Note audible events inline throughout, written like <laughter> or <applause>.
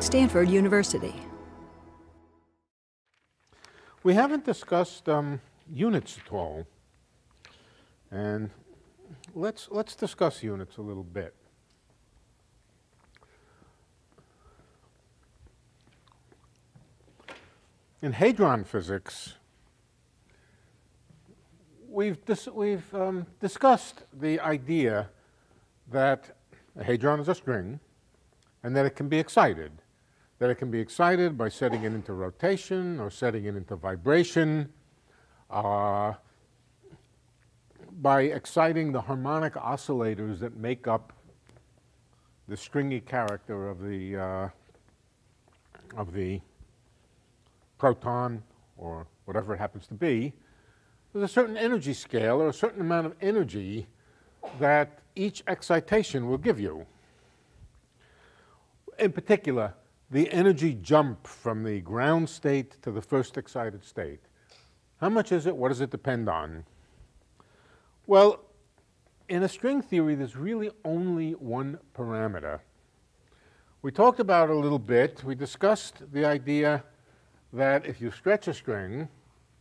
Stanford University. We haven't discussed um, units at all. And let's, let's discuss units a little bit. In hadron physics, we've, dis we've um, discussed the idea that a hadron is a string and that it can be excited. That it can be excited by setting it into rotation or setting it into vibration, uh, by exciting the harmonic oscillators that make up the stringy character of the, uh, of the proton or whatever it happens to be, there's a certain energy scale or a certain amount of energy that each excitation will give you. In particular, the energy jump from the ground state to the first excited state. How much is it? What does it depend on? Well, in a string theory, there's really only one parameter. We talked about a little bit. We discussed the idea that if you stretch a string,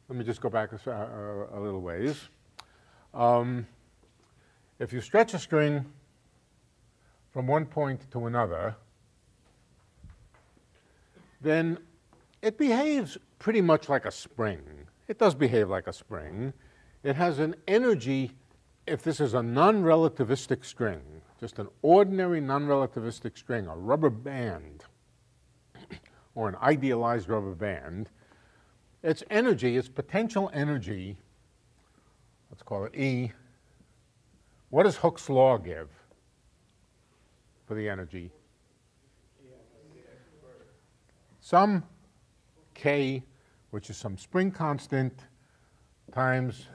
let me just go back a, a, a little ways. Um, if you stretch a string from one point to another, then it behaves pretty much like a spring. It does behave like a spring. It has an energy, if this is a non-relativistic string, just an ordinary non-relativistic string, a rubber band, <clears throat> or an idealized rubber band, its energy, its potential energy, let's call it E, what does Hooke's law give for the energy? Some K, which is some spring constant, times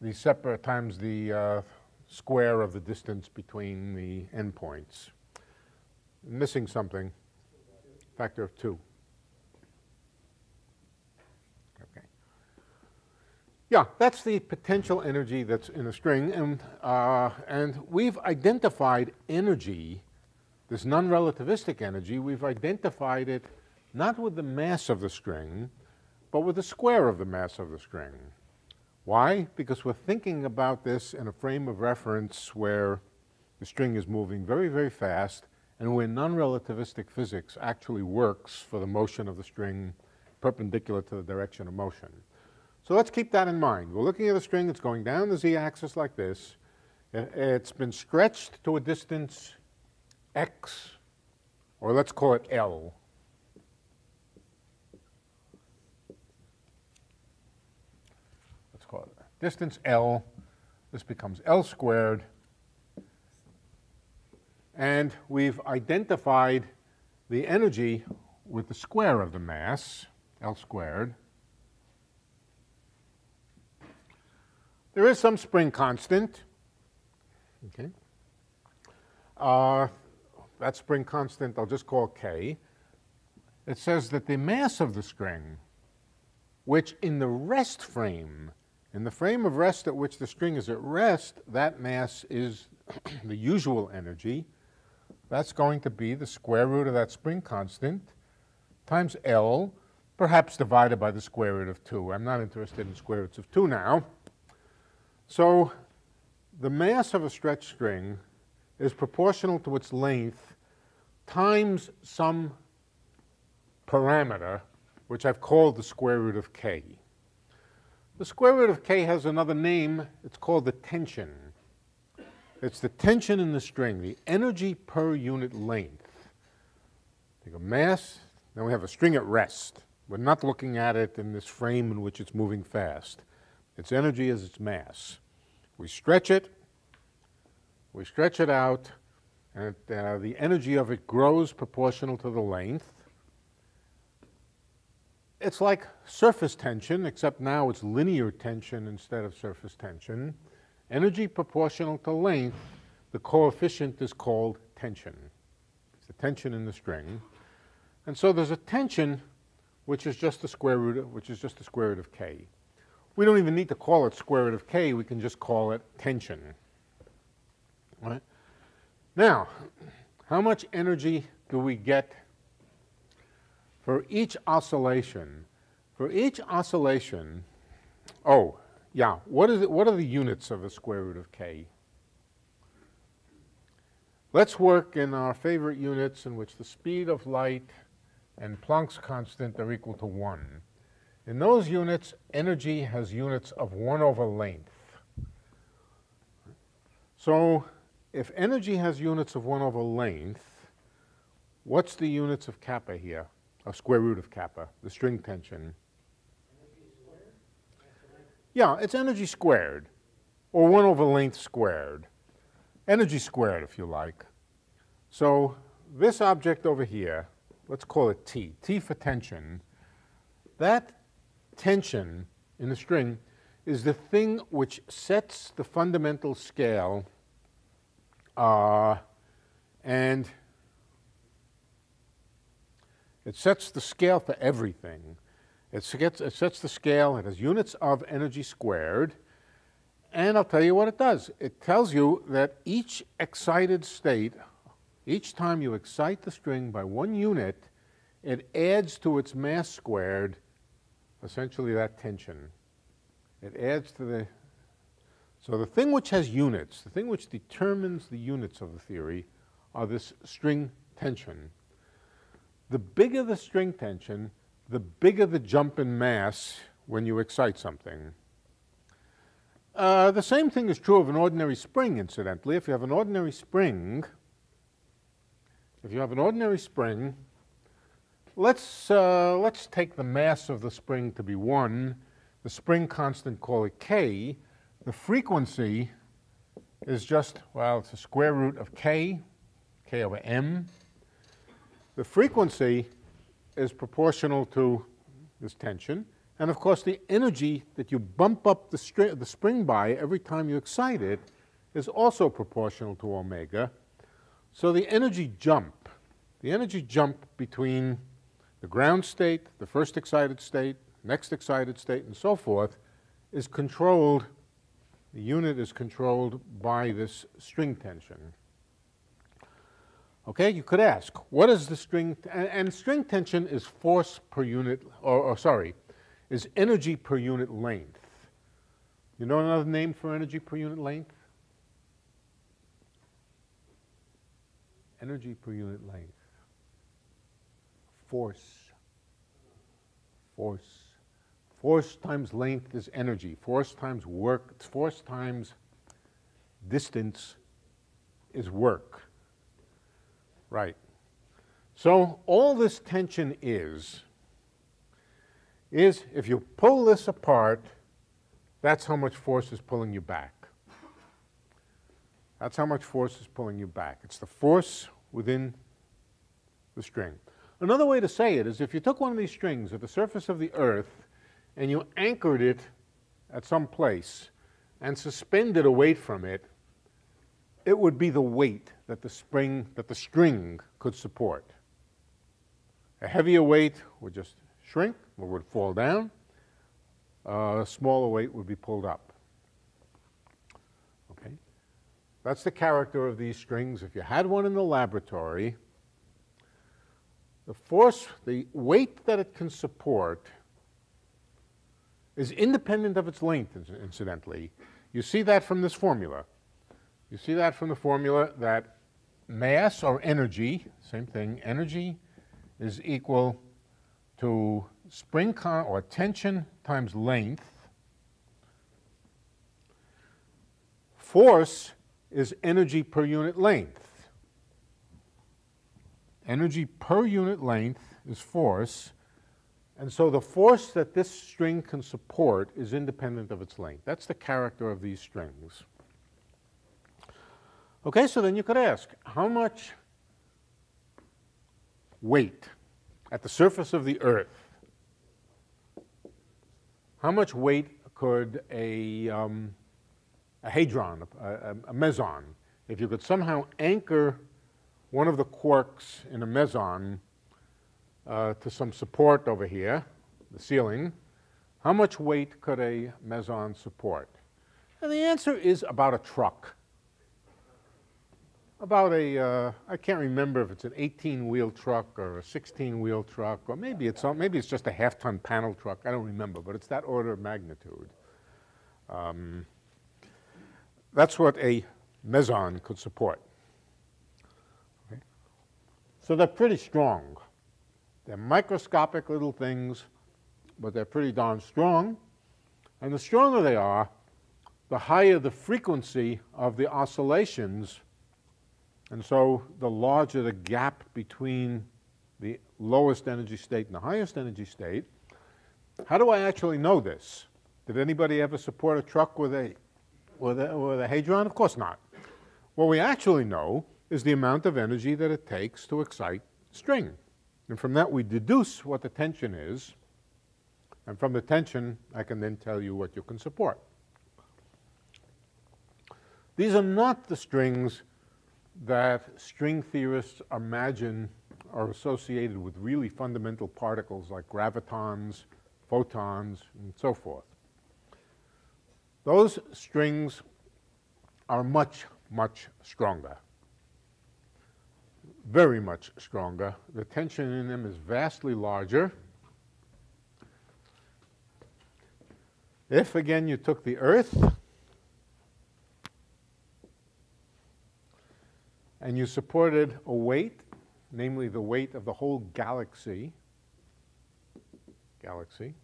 the separate times the uh, square of the distance between the endpoints. Missing something factor of 2. Okay. Yeah, that's the potential energy that's in a string. And, uh, and we've identified energy, this non-relativistic energy, we've identified it not with the mass of the string, but with the square of the mass of the string. Why? Because we're thinking about this in a frame of reference where the string is moving very, very fast and when non-relativistic physics actually works for the motion of the string perpendicular to the direction of motion. So let's keep that in mind. We're looking at a string that's going down the z-axis like this. It's been stretched to a distance x, or let's call it L. Let's call it distance L. This becomes L squared and we've identified the energy with the square of the mass, L squared. There is some spring constant. Okay. Uh, that spring constant I'll just call K. It says that the mass of the string, which in the rest frame, in the frame of rest at which the string is at rest, that mass is <clears throat> the usual energy, that's going to be the square root of that spring constant times L, perhaps divided by the square root of 2. I'm not interested in square roots of 2 now. So the mass of a stretched string is proportional to its length times some parameter, which I've called the square root of k. The square root of k has another name. It's called the tension. It's the tension in the string, the energy per unit length. Take a mass, then we have a string at rest. We're not looking at it in this frame in which it's moving fast. Its energy is its mass. We stretch it, we stretch it out, and uh, the energy of it grows proportional to the length. It's like surface tension, except now it's linear tension instead of surface tension. Energy proportional to length, the coefficient is called tension. It's the tension in the string. And so there's a tension which is just the square root of, which is just the square root of k. We don't even need to call it square root of k, we can just call it tension. Right? Now, how much energy do we get for each oscillation, for each oscillation, oh, yeah, what, is it, what are the units of the square root of k? Let's work in our favorite units in which the speed of light and Planck's constant are equal to 1. In those units, energy has units of 1 over length. So if energy has units of 1 over length, what's the units of kappa here? A square root of kappa, the string tension. Yeah, it's energy squared, or 1 over length squared. Energy squared, if you like. So this object over here, let's call it T, T for tension. That tension in the string is the thing which sets the fundamental scale uh, and it sets the scale for everything. It sets, it sets the scale, it has units of energy squared, and I'll tell you what it does. It tells you that each excited state, each time you excite the string by one unit, it adds to its mass squared essentially that tension. It adds to the, so the thing which has units, the thing which determines the units of the theory are this string tension. The bigger the string tension, the bigger the jump in mass when you excite something. Uh, the same thing is true of an ordinary spring, incidentally. If you have an ordinary spring, if you have an ordinary spring, let's, uh, let's take the mass of the spring to be 1, the spring constant, call it k. The frequency is just, well, it's the square root of k, k over m. The frequency is proportional to this tension. And of course, the energy that you bump up the, the spring by every time you excite it is also proportional to omega. So the energy jump, the energy jump between the ground state, the first excited state, next excited state, and so forth, is controlled, the unit is controlled by this string tension. Okay, you could ask, what is the string, and, and string tension is force per unit, or, or, sorry, is energy per unit length. You know another name for energy per unit length? Energy per unit length force. Force. Force times length is energy. Force times work, force times distance is work. Right. So all this tension is, is if you pull this apart, that's how much force is pulling you back. That's how much force is pulling you back. It's the force within the string. Another way to say it is if you took one of these strings at the surface of the earth and you anchored it at some place and suspended a weight from it, it would be the weight that the spring that the string could support. A heavier weight would just shrink or would fall down. a smaller weight would be pulled up. Okay? That's the character of these strings. If you had one in the laboratory, the force, the weight that it can support is independent of its length, incidentally. You see that from this formula. You see that from the formula that mass or energy, same thing, energy is equal to spring con or tension times length. Force is energy per unit length. Energy per unit length is force, and so the force that this string can support is independent of its length. That's the character of these strings. Okay, so then you could ask, how much weight at the surface of the Earth, how much weight could a, um, a hadron, a, a, a meson, if you could somehow anchor one of the quarks in a meson uh, to some support over here, the ceiling, how much weight could a meson support? And the answer is about a truck. About a, uh, I can't remember if it's an 18-wheel truck or a 16-wheel truck, or maybe it's, maybe it's just a half-ton panel truck. I don't remember, but it's that order of magnitude. Um, that's what a meson could support. Okay. So they're pretty strong. They're microscopic little things, but they're pretty darn strong. And the stronger they are, the higher the frequency of the oscillations and so the larger the gap between the lowest energy state and the highest energy state. How do I actually know this? Did anybody ever support a truck with a, with a, with a hadron? Of course not. What we actually know is the amount of energy that it takes to excite string. And from that we deduce what the tension is, and from the tension I can then tell you what you can support. These are not the strings that string theorists imagine are associated with really fundamental particles like gravitons, photons, and so forth. Those strings are much, much stronger. Very much stronger. The tension in them is vastly larger. If, again, you took the Earth and you supported a weight, namely the weight of the whole galaxy, galaxy.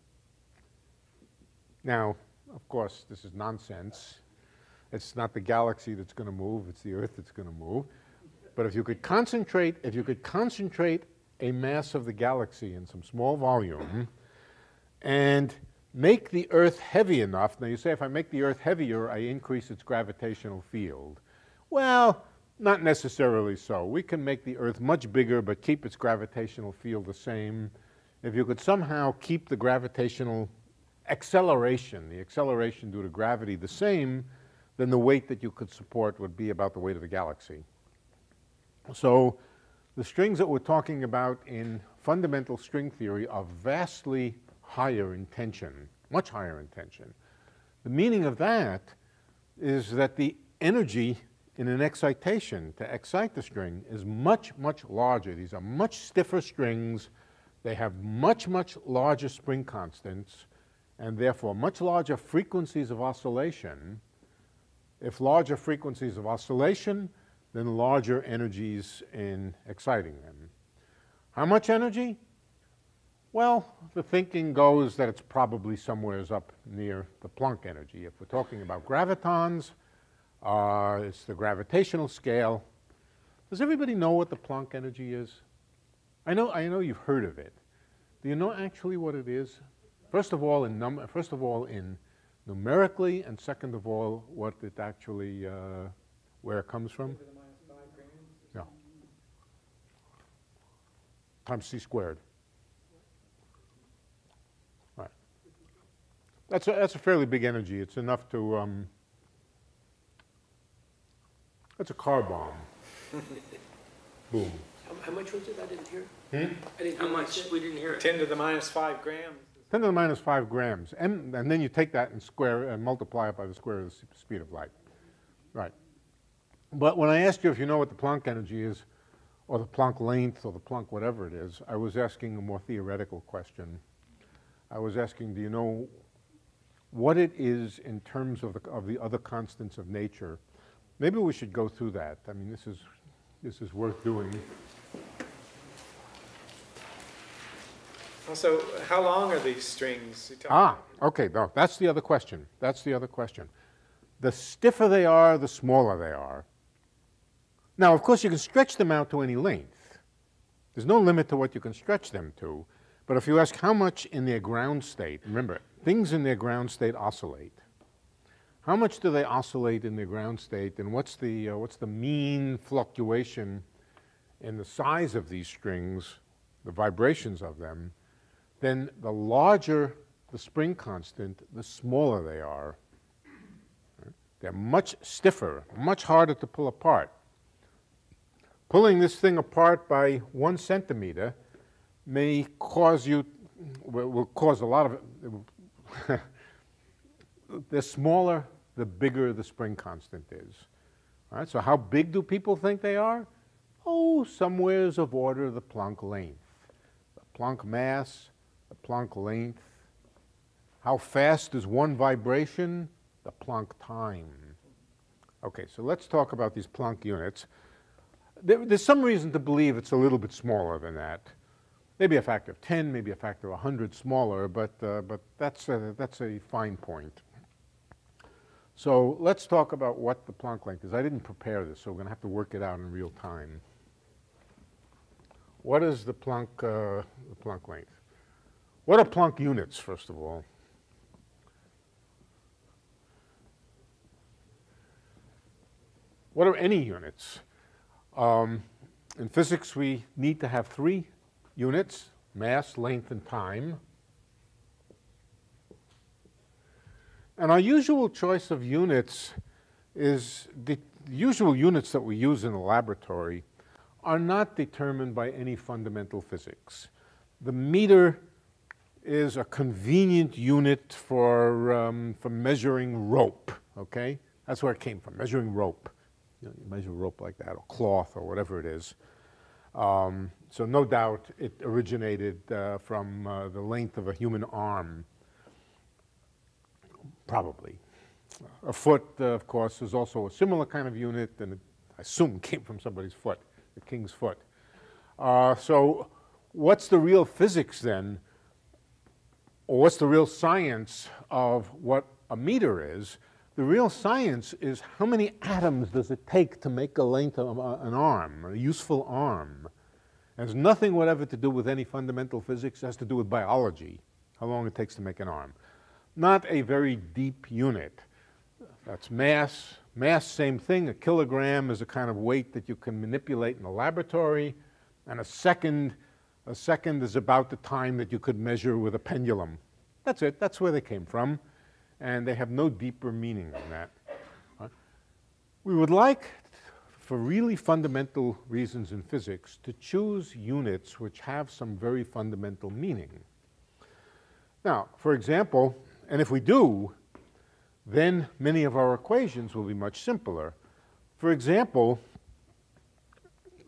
Now, of course, this is nonsense. It's not the galaxy that's going to move, it's the Earth that's going to move. But if you could concentrate, if you could concentrate a mass of the galaxy in some small volume and make the Earth heavy enough, now you say if I make the Earth heavier, I increase its gravitational field. Well, not necessarily so. We can make the Earth much bigger but keep its gravitational field the same. If you could somehow keep the gravitational acceleration, the acceleration due to gravity, the same, then the weight that you could support would be about the weight of the galaxy. So the strings that we're talking about in fundamental string theory are vastly higher in tension, much higher in tension. The meaning of that is that the energy in an excitation to excite the string is much, much larger. These are much stiffer strings. They have much, much larger spring constants and therefore much larger frequencies of oscillation. If larger frequencies of oscillation, then larger energies in exciting them. How much energy? Well, the thinking goes that it's probably somewhere up near the Planck energy. If we're talking about gravitons, uh, it's the gravitational scale. Does everybody know what the Planck energy is? I know, I know you've heard of it. Do you know actually what it is? First of all, in num first of all, in numerically, and second of all, what it actually, uh, where it comes from? Yeah. Times c squared. Right. That's a, that's a fairly big energy. It's enough to um, that's a car bomb. <laughs> Boom. How, how much was it? I didn't hear. Hmm? I didn't How hear what much? We didn't hear it. 10 to the minus 5 grams. 10 to the minus 5 grams. And, and then you take that and square and multiply it by the square of the speed of light. Right. But when I asked you if you know what the Planck energy is, or the Planck length, or the Planck whatever it is, I was asking a more theoretical question. I was asking, do you know what it is in terms of the, of the other constants of nature? Maybe we should go through that. I mean, this is, this is worth doing. Also, how long are these strings? Ah, okay, no, that's the other question. That's the other question. The stiffer they are, the smaller they are. Now, of course, you can stretch them out to any length. There's no limit to what you can stretch them to. But if you ask how much in their ground state, remember, things in their ground state oscillate. How much do they oscillate in their ground state, and what's the, uh, what's the mean fluctuation in the size of these strings, the vibrations of them, then the larger the spring constant, the smaller they are. They're much stiffer, much harder to pull apart. Pulling this thing apart by one centimeter may cause you, will cause a lot of, it will- the smaller, the bigger the spring constant is. All right, so how big do people think they are? Oh, somewheres of order the Planck length. The Planck mass, the Planck length. How fast is one vibration? The Planck time. Okay, so let's talk about these Planck units. There, there's some reason to believe it's a little bit smaller than that. Maybe a factor of 10, maybe a factor of 100 smaller, but, uh, but that's, a, that's a fine point. So let's talk about what the Planck length is. I didn't prepare this, so we're going to have to work it out in real time. What is the Planck, uh, the Planck length? What are Planck units, first of all? What are any units? Um, in physics, we need to have three units, mass, length, and time. And our usual choice of units is the usual units that we use in the laboratory are not determined by any fundamental physics. The meter is a convenient unit for, um, for measuring rope, okay? That's where it came from, measuring rope. You, know, you measure rope like that, or cloth, or whatever it is. Um, so no doubt it originated uh, from uh, the length of a human arm, probably. A foot, uh, of course, is also a similar kind of unit, and it, I assume <laughs> came from somebody's foot, the king's foot. Uh, so what's the real physics then, or what's the real science of what a meter is? The real science is how many atoms does it take to make a length of an arm, a useful arm. It has nothing whatever to do with any fundamental physics. It has to do with biology, how long it takes to make an arm. Not a very deep unit. That's mass. Mass, same thing. A kilogram is a kind of weight that you can manipulate in the laboratory. And a second, a second is about the time that you could measure with a pendulum. That's it. That's where they came from and they have no deeper meaning than that. We would like, for really fundamental reasons in physics, to choose units which have some very fundamental meaning. Now, for example, and if we do, then many of our equations will be much simpler. For example,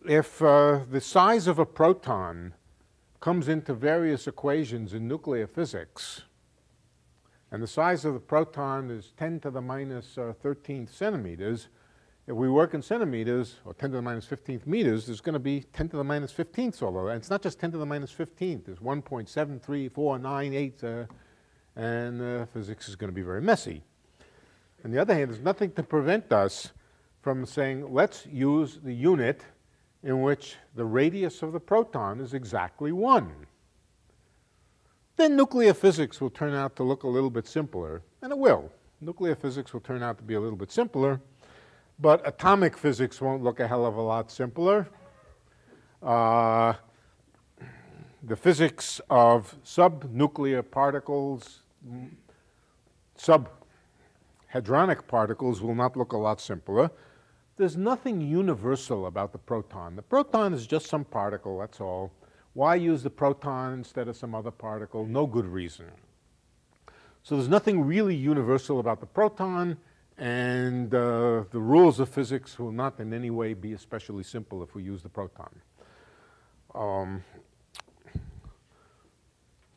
if uh, the size of a proton comes into various equations in nuclear physics, and the size of the proton is 10 to the minus, uh, 13th centimeters, if we work in centimeters, or 10 to the minus 15th meters, there's going to be 10 to the minus 15th all over. And it's not just 10 to the minus 15th. There's 1.7348, uh, and uh, physics is going to be very messy. On the other hand, there's nothing to prevent us from saying, let's use the unit in which the radius of the proton is exactly 1 then nuclear physics will turn out to look a little bit simpler, and it will. Nuclear physics will turn out to be a little bit simpler, but atomic physics won't look a hell of a lot simpler. Uh, the physics of subnuclear particles, subhadronic particles will not look a lot simpler. There's nothing universal about the proton. The proton is just some particle, that's all. Why use the proton instead of some other particle? No good reason. So there's nothing really universal about the proton, and uh, the rules of physics will not in any way be especially simple if we use the proton. Um,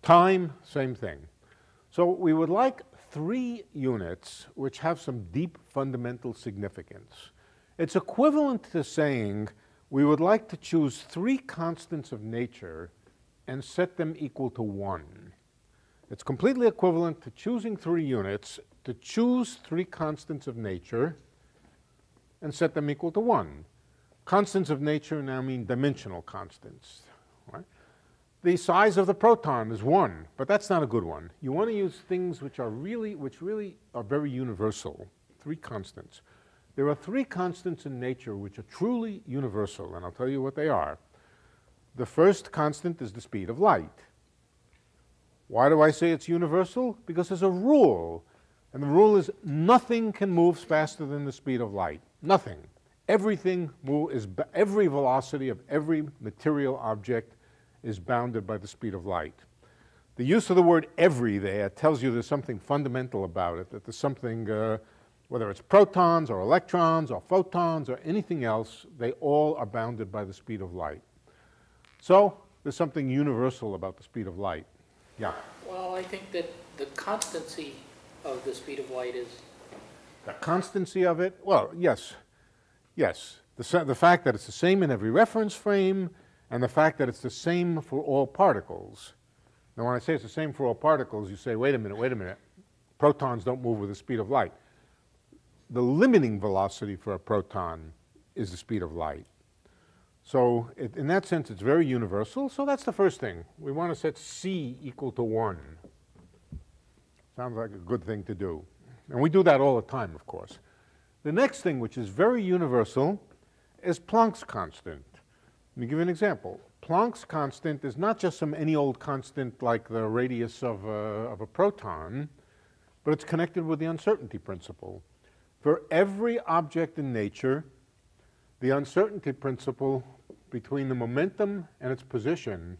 time, same thing. So we would like three units which have some deep fundamental significance. It's equivalent to saying we would like to choose three constants of nature and set them equal to 1. It's completely equivalent to choosing three units, to choose three constants of nature and set them equal to 1. Constants of nature now mean dimensional constants. Right? The size of the proton is 1, but that's not a good one. You want to use things which are really, which really are very universal, three constants. There are three constants in nature which are truly universal, and I'll tell you what they are. The first constant is the speed of light. Why do I say it's universal? Because there's a rule, and the rule is nothing can move faster than the speed of light. Nothing. Everything move is every velocity of every material object is bounded by the speed of light. The use of the word every there tells you there's something fundamental about it, that there's something uh, whether it's protons or electrons or photons or anything else, they all are bounded by the speed of light. So there's something universal about the speed of light. Yeah. Well, I think that the constancy of the speed of light is, The constancy of it, well, yes, yes. The, the fact that it's the same in every reference frame and the fact that it's the same for all particles. Now, when I say it's the same for all particles, you say, wait a minute, wait a minute. Protons don't move with the speed of light. The limiting velocity for a proton is the speed of light. So it, in that sense, it's very universal. So that's the first thing. We want to set c equal to 1. Sounds like a good thing to do. And we do that all the time, of course. The next thing, which is very universal, is Planck's constant. Let me give you an example. Planck's constant is not just some any old constant like the radius of a, of a proton, but it's connected with the uncertainty principle. For every object in nature, the uncertainty principle between the momentum and its position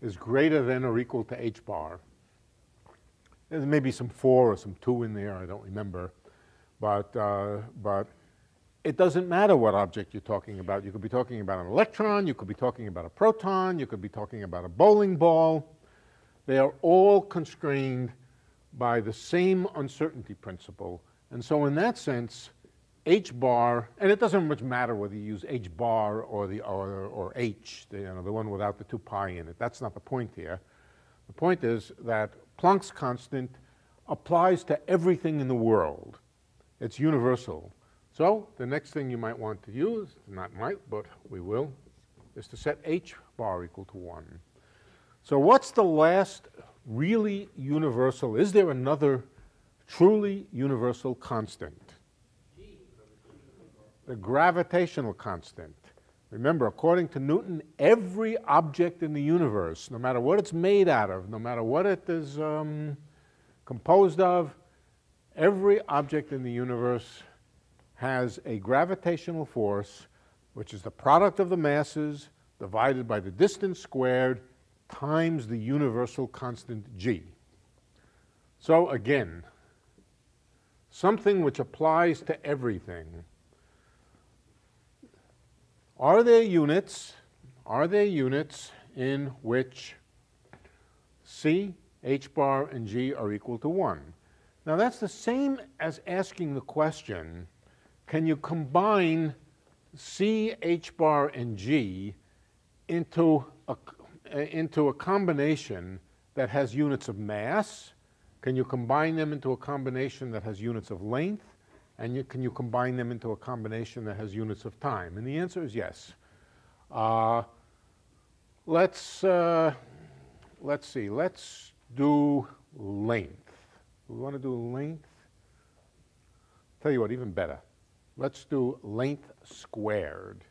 is greater than or equal to h bar. There may be some four or some two in there, I don't remember. But, uh, but it doesn't matter what object you're talking about. You could be talking about an electron, you could be talking about a proton, you could be talking about a bowling ball. They are all constrained by the same uncertainty principle. And so in that sense, h bar, and it doesn't much matter whether you use h bar or the or, or h, the, you know, the one without the two pi in it. That's not the point here. The point is that Planck's constant applies to everything in the world. It's universal. So the next thing you might want to use, not might, but we will, is to set h bar equal to 1. So what's the last really universal? Is there another truly universal constant? The gravitational constant. Remember, according to Newton, every object in the universe, no matter what it's made out of, no matter what it is um, composed of, every object in the universe has a gravitational force, which is the product of the masses divided by the distance squared times the universal constant g. So again, something which applies to everything. Are there units, are there units in which C, H bar, and G are equal to 1? Now that's the same as asking the question, can you combine C, H bar, and G into a, into a combination that has units of mass? Can you combine them into a combination that has units of length? And you, can you combine them into a combination that has units of time? And the answer is yes. Uh, let's, uh, let's see, let's do length. We want to do length? Tell you what, even better. Let's do length squared.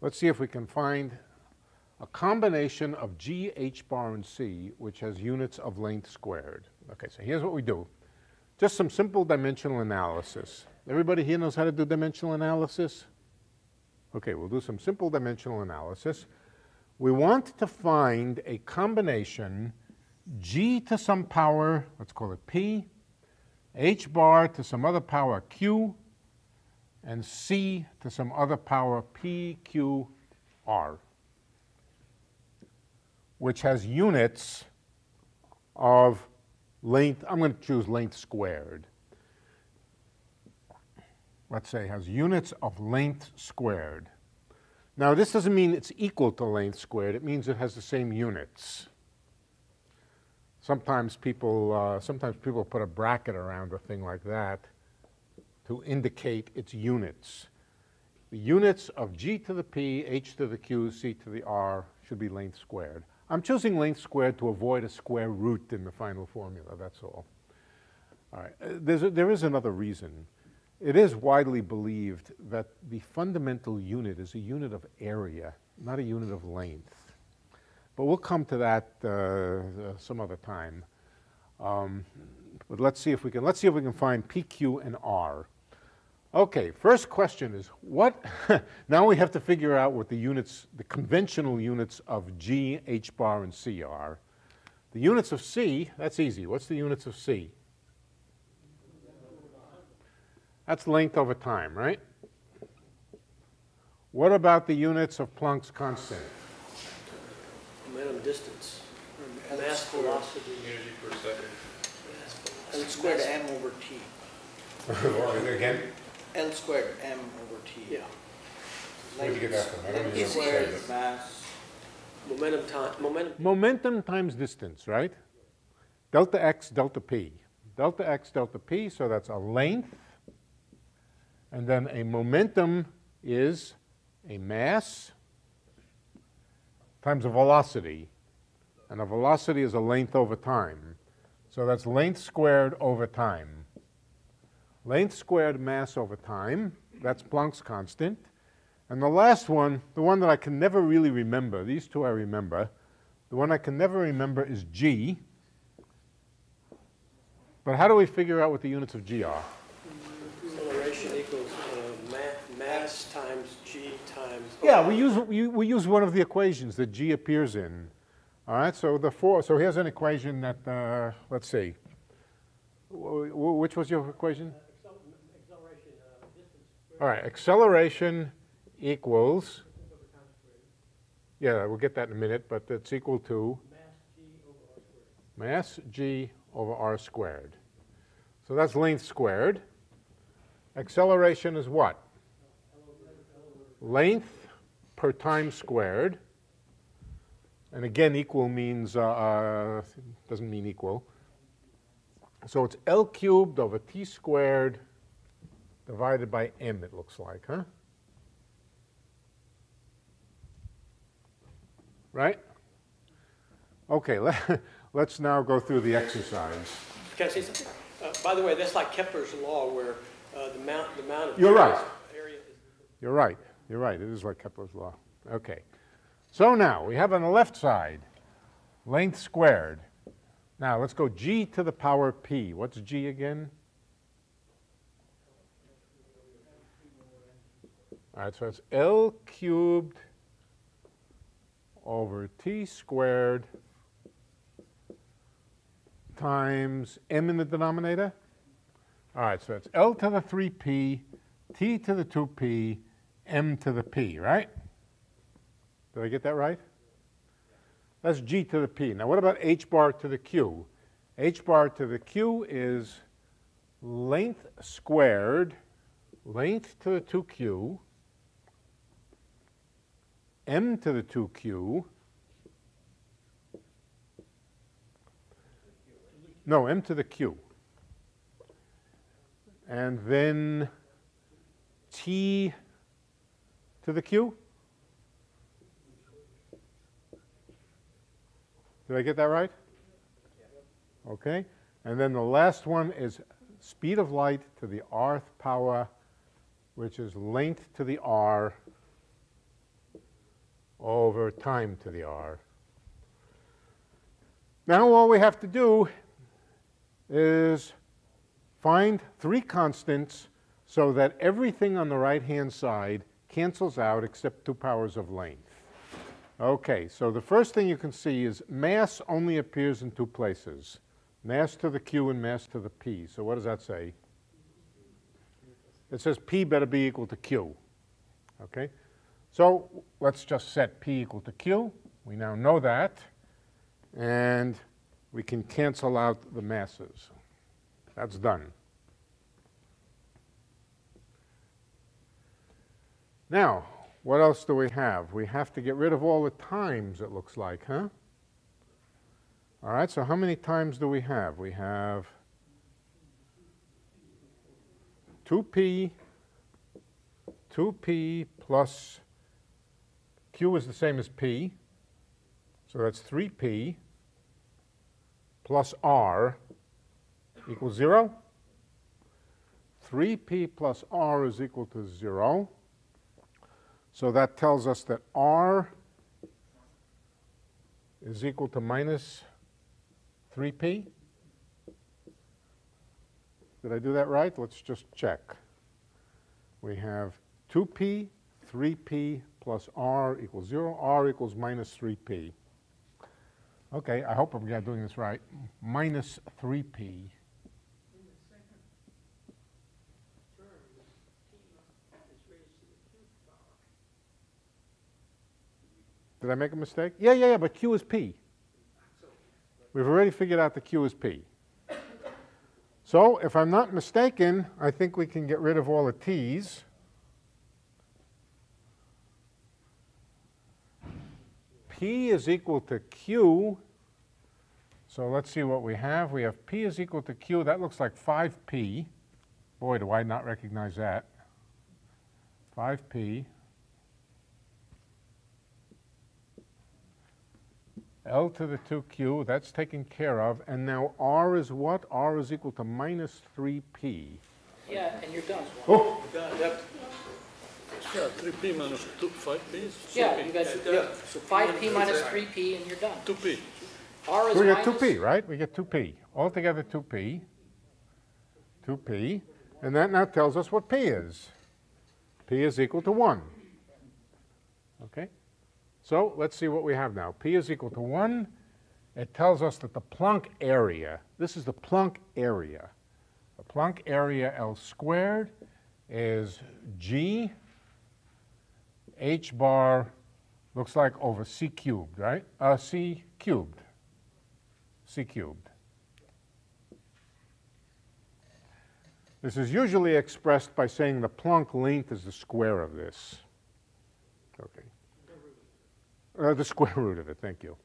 Let's see if we can find a combination of G, H bar, and C, which has units of length squared. Okay, so here's what we do. Just some simple dimensional analysis. Everybody here knows how to do dimensional analysis? Okay, we'll do some simple dimensional analysis. We want to find a combination g to some power, let's call it p, h bar to some other power q, and c to some other power p, q, r, which has units of length, I'm going to choose length squared. Let's say has units of length squared. Now this doesn't mean it's equal to length squared, it means it has the same units. Sometimes people, uh, sometimes people put a bracket around a thing like that to indicate its units. The units of g to the p, h to the q, c to the r should be length squared. I'm choosing length squared to avoid a square root in the final formula, that's all. All right, uh, there's a, there is another reason. It is widely believed that the fundamental unit is a unit of area, not a unit of length. But we'll come to that uh, uh, some other time. Um, but let's see if we can, let's see if we can find P, Q, and R. Okay, first question is what, <laughs> now we have to figure out what the units, the conventional units of G, H bar, and C are. The units of C, that's easy. What's the units of C? That's length over time, right? What about the units of Planck's constant? Momentum distance, L mass squared, velocity. Energy per second. L squared m over t. <laughs> Again? L squared m over t. Yeah, Where'd you get that from? I don't Length even squared understand mass, momentum time, momentum, Momentum times distance, right? Delta x, delta p. Delta x, delta p, so that's a length. And then a momentum is a mass times a velocity. And a velocity is a length over time. So that's length squared over time. Length squared mass over time, that's Planck's constant. And the last one, the one that I can never really remember, these two I remember, the one I can never remember is g. But how do we figure out what the units of g are? acceleration equals uh, ma- mass times g times. Yeah, we use, we, we use one of the equations that g appears in. All right, so the four, so here's an equation that, uh, let's see. Wh- Which was your equation? All right, acceleration equals, yeah, we'll get that in a minute, but it's equal to mass g over r squared. So that's length squared. Acceleration is what? Length per time squared. And again, equal means, uh, uh, doesn't mean equal. So it's L cubed over T squared divided by M, it looks like, huh? Right? Okay, <laughs> let, let's now go through the exercise. Can I say something? Uh, By the way, that's like Kepler's law where uh, the amount, the amount of. You're right. Area is You're right, you're right, it is like Kepler's law. Okay. So now, we have on the left side, length squared. Now, let's go g to the power p. What's g again? All right, so it's L cubed over t squared times m in the denominator. All right, so it's L to the 3p, t to the 2p, m to the p, right? Did I get that right? That's g to the p. Now, what about h bar to the q? h bar to the q is length squared, length to the 2q, m to the 2q, no, m to the q. And then t to the q? Did I get that right? Okay. And then the last one is speed of light to the rth power, which is length to the r over time to the r. Now all we have to do is find three constants so that everything on the right-hand side cancels out except two powers of length. Okay, so the first thing you can see is mass only appears in two places, mass to the q and mass to the p. So what does that say? It says p better be equal to q. Okay, so let's just set p equal to q. We now know that, and we can cancel out the masses. That's done. Now, what else do we have? We have to get rid of all the times, it looks like, huh? All right, so how many times do we have? We have 2p, 2p plus q is the same as p, so that's 3p plus r equals 0. 3p plus r is equal to 0. So that tells us that r is equal to minus 3p. Did I do that right? Let's just check. We have 2p, 3p plus r equals 0, r equals minus 3p. Okay, I hope I'm doing this right. Minus 3p. Did I make a mistake? Yeah, yeah, yeah, but Q is P. We've already figured out the Q is P. So if I'm not mistaken, I think we can get rid of all the T's. P is equal to Q. So let's see what we have. We have P is equal to Q. That looks like 5P. Boy, do I not recognize that. 5P. L to the 2Q, that's taken care of. And now R is what? R is equal to minus 3P. Yeah, and you're done. Oh, Yeah, three P minus two, five P Yeah, you guys, Yeah. so five P minus three P and you're done. two P. R is we get minus. 2P, right? We get 2P. Altogether 2P. 2P. And that now tells us what P is. P is equal to 1. Okay? So let's see what we have now. P is equal to 1. It tells us that the Planck area, this is the Planck area. The Planck area L squared is G H bar looks like over C cubed, right? Uh, C cubed. C cubed. This is usually expressed by saying the Planck length is the square of this. Okay. Uh, the square root of it, thank you.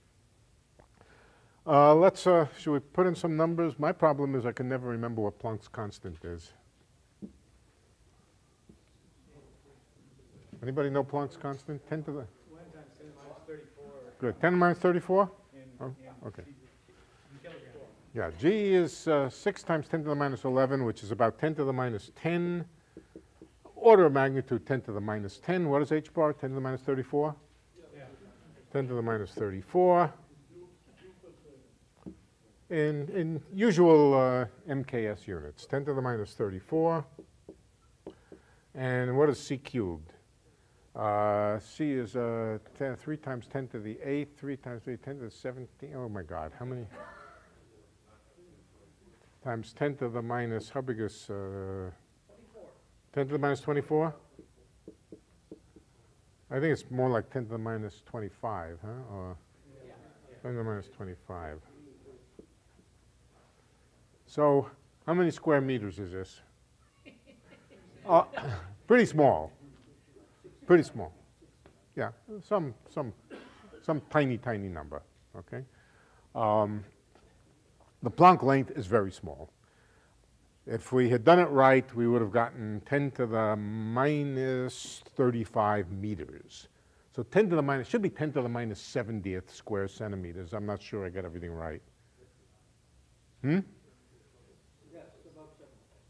Uh, let's, uh, should we put in some numbers? My problem is I can never remember what Planck's constant is. Anybody know Planck's constant? 10 to the? Good. 10 minus 34? Oh, okay. Yeah, G is uh, 6 times 10 to the minus 11, which is about 10 to the minus 10. Order of magnitude 10 to the minus 10. What is H bar? 10 to the minus 34? 10 to the minus 34. In, in usual uh, MKS units, 10 to the minus 34. And what is C cubed? Uh, C is uh, 10, 3 times 10 to the 8th, 3 times 3, 10 to the 17. Oh my God, how many? Times 10 to the minus, how big is? Uh, 10 to the minus 24? I think it's more like 10 to the minus 25, huh? Or 10 to the minus 25. So, how many square meters is this? <laughs> Uh, <coughs> pretty small. Pretty small. Yeah, some, some, some tiny, tiny number, okay? Um, the Planck length is very small. If we had done it right, we would have gotten 10 to the minus 35 meters. So 10 to the minus, should be 10 to the minus 70th square centimeters. I'm not sure I got everything right. Hmm? Yes.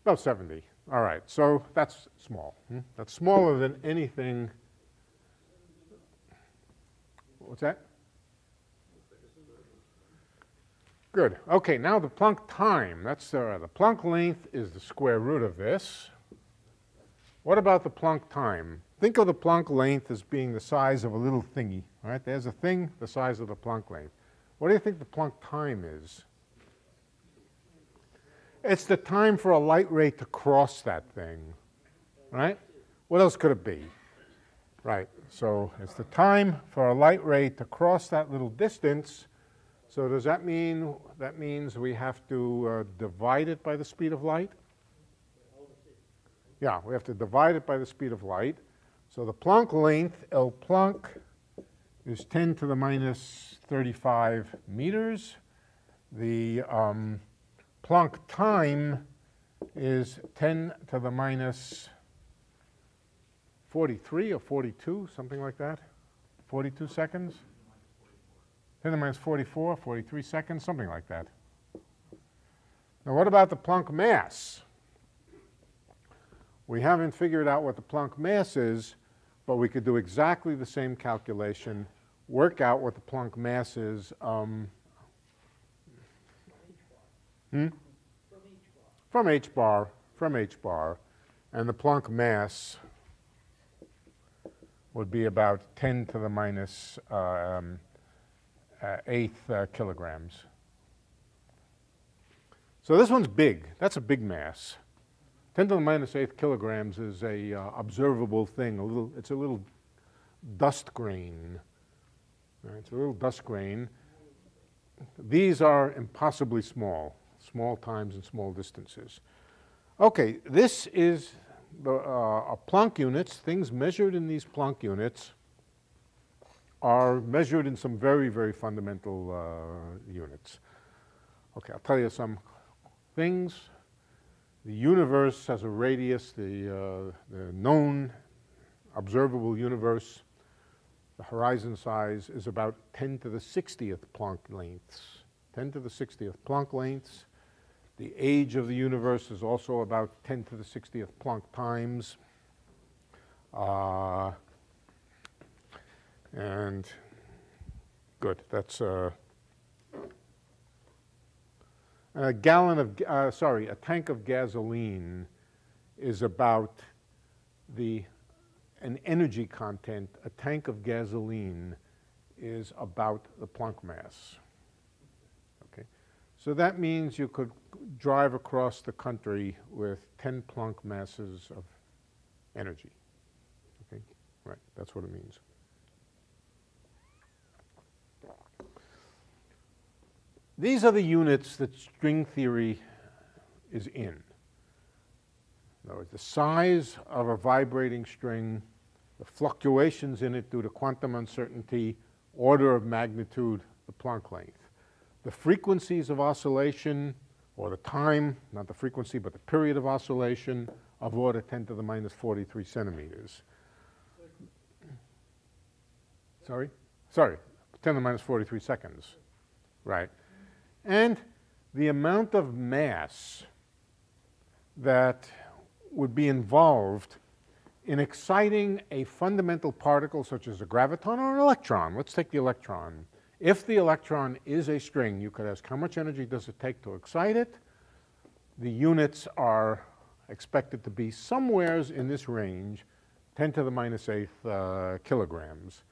About 70. All right, so that's small. hmm? That's smaller than anything. What's that? Good. Okay, now the Planck time. That's uh, the Planck length is the square root of this. What about the Planck time? Think of the Planck length as being the size of a little thingy. All right, there's a thing the size of the Planck length. What do you think the Planck time is? It's the time for a light ray to cross that thing, right? What else could it be? Right, so it's the time for a light ray to cross that little distance. So does that mean, that means we have to uh, divide it by the speed of light? Yeah, we have to divide it by the speed of light. So the Planck length, L Planck, is 10 to the minus 35 meters. The um, Planck time is 10 to the minus 43 or 42, something like that. 42 seconds. 10 to the minus 44, 43 seconds, something like that. Now, what about the Planck mass? We haven't figured out what the Planck mass is, but we could do exactly the same calculation, work out what the Planck mass is. Um, hmm? From h bar, from h bar, and the Planck mass would be about 10 to the minus um, uh, eighth uh, kilograms. So this one's big. That's a big mass. 10 to the minus eighth kilograms is a uh, observable thing. A little, it's a little dust grain. Right, it's a little dust grain. These are impossibly small, small times and small distances. Okay, this is the uh, Planck units. Things measured in these Planck units are measured in some very, very fundamental uh, units. Okay, I'll tell you some things. The universe has a radius, the, uh, the known observable universe, the horizon size is about 10 to the 60th Planck lengths. 10 to the 60th Planck lengths. The age of the universe is also about 10 to the 60th Planck times. Uh, and good, that's uh, a gallon of, uh, sorry, a tank of gasoline is about the, an energy content, a tank of gasoline is about the Planck mass. So that means you could drive across the country with 10 Planck masses of energy. Okay, right, that's what it means. These are the units that string theory is in. In other words, the size of a vibrating string, the fluctuations in it due to quantum uncertainty, order of magnitude, the Planck length. The frequencies of oscillation, or the time, not the frequency, but the period of oscillation, of order 10 to the minus 43 centimeters. Sorry? Sorry, 10 to the minus 43 seconds. Right. And the amount of mass that would be involved in exciting a fundamental particle such as a graviton or an electron. Let's take the electron. If the electron is a string, you could ask how much energy does it take to excite it? The units are expected to be somewheres in this range, 10 to the minus eighth uh, kilograms.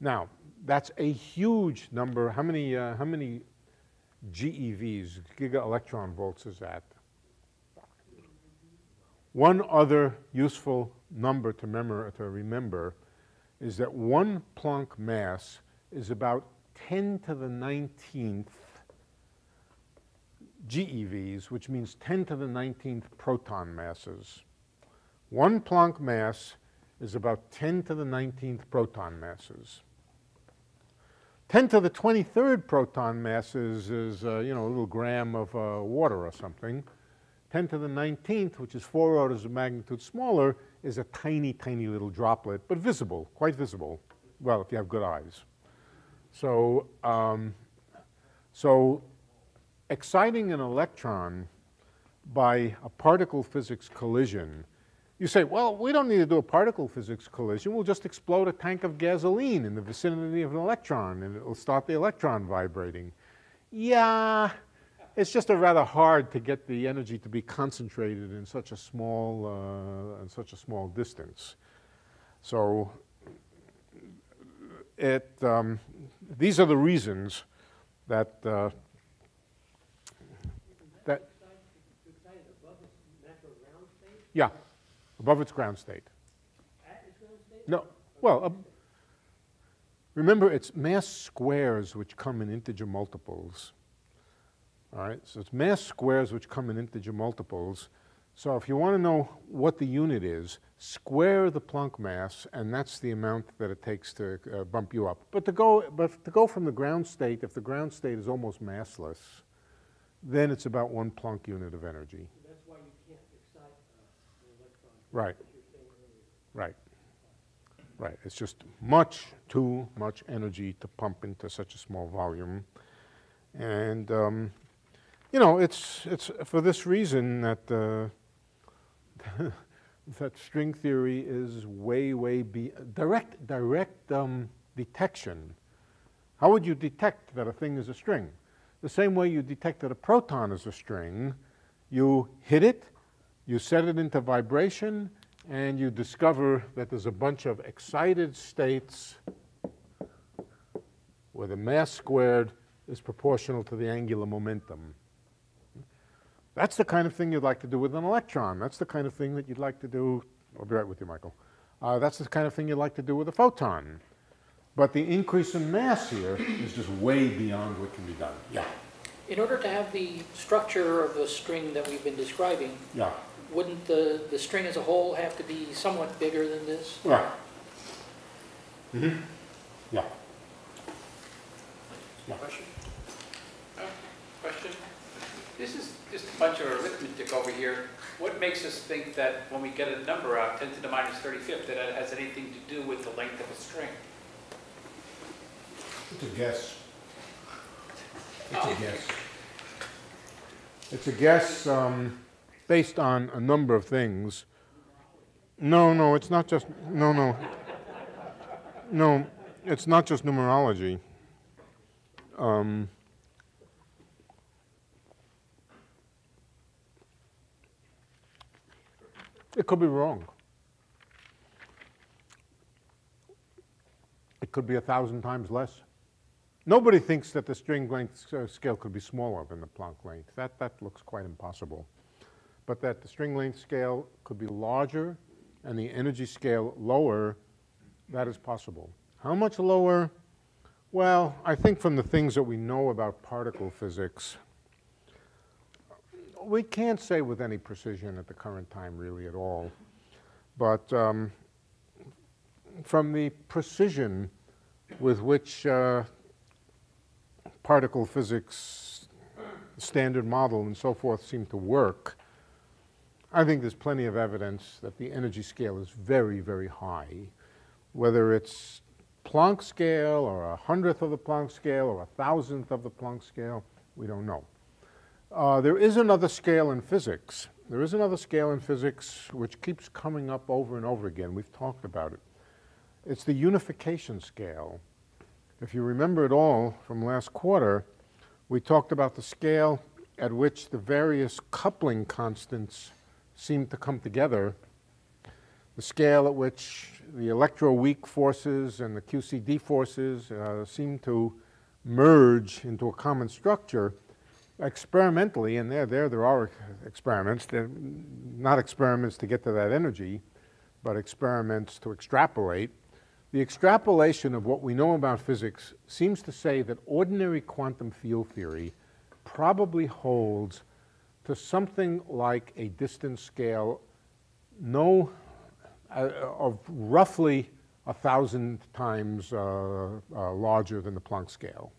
Now, that's a huge number. How many, uh, how many GeVs, giga electron volts is that? One other useful number to, to remember is that one Planck mass is about 10 to the 19th GeVs, which means 10 to the 19th proton masses. One Planck mass is about 10 to the 19th proton masses. 10 to the 23rd proton masses is, uh, you know, a little gram of uh, water or something. 10 to the 19th, which is four orders of magnitude smaller, is a tiny, tiny little droplet, but visible, quite visible. Well, if you have good eyes. So, um, so exciting an electron by a particle physics collision, you say, well, we don't need to do a particle physics collision. We'll just explode a tank of gasoline in the vicinity of an electron, and it'll start the electron vibrating. Yeah, it's just a rather hard to get the energy to be concentrated in such a small, uh, in such a small distance. So it, um, these are the reasons that, uh, that, yeah, above its ground state. No, well, um, remember it's mass squares which come in integer multiples. All right, so it's mass squares which come in integer multiples. So if you want to know what the unit is, square the Planck mass, and that's the amount that it takes to uh, bump you up. But to go, but to go from the ground state, if the ground state is almost massless, then it's about one Planck unit of energy. That's why you can't excite uh, an electron. Right. What you're saying earlier. Right. Right. It's just much too much energy to pump into such a small volume. And, um, you know, it's, it's for this reason that, uh, <laughs> that string theory is way, way be direct, direct um, detection. How would you detect that a thing is a string? The same way you detect that a proton is a string, you hit it, you set it into vibration, and you discover that there's a bunch of excited states where the mass squared is proportional to the angular momentum. That's the kind of thing you'd like to do with an electron. That's the kind of thing that you'd like to do. I'll be right with you, Michael. Uh, that's the kind of thing you'd like to do with a photon. But the increase in mass here is just way beyond what can be done. Yeah, In order to have the structure of the string that we've been describing, yeah, wouldn't the, the string as a whole have to be somewhat bigger than this? right. Mm-hmm, yeah. Question? Question? This is just a bunch of arithmetic over here. What makes us think that when we get a number out, 10 to the minus 35th, that it has anything to do with the length of a string? It's a guess. It's a guess. It's a guess um, based on a number of things. No, no, it's not just, no, no. No, it's not just numerology. Um, it could be wrong. It could be a thousand times less. Nobody thinks that the string length uh, scale could be smaller than the Planck length. That, that looks quite impossible. But that the string length scale could be larger and the energy scale lower, that is possible. How much lower? Well, I think from the things that we know about particle physics, we can't say with any precision at the current time really at all. But um, from the precision with which uh, particle physics standard model and so forth seem to work, I think there's plenty of evidence that the energy scale is very, very high. Whether it's Planck scale or a hundredth of the Planck scale or a thousandth of the Planck scale, we don't know. Uh, there is another scale in physics. There is another scale in physics which keeps coming up over and over again. We've talked about it. It's the unification scale. If you remember it all from last quarter, we talked about the scale at which the various coupling constants seem to come together, the scale at which the electroweak forces and the QCD forces uh, seem to merge into a common structure experimentally, and there, there, there are experiments, they're not experiments to get to that energy, but experiments to extrapolate. The extrapolation of what we know about physics seems to say that ordinary quantum field theory probably holds to something like a distance scale no, uh, of roughly a thousand times uh, uh, larger than the Planck scale.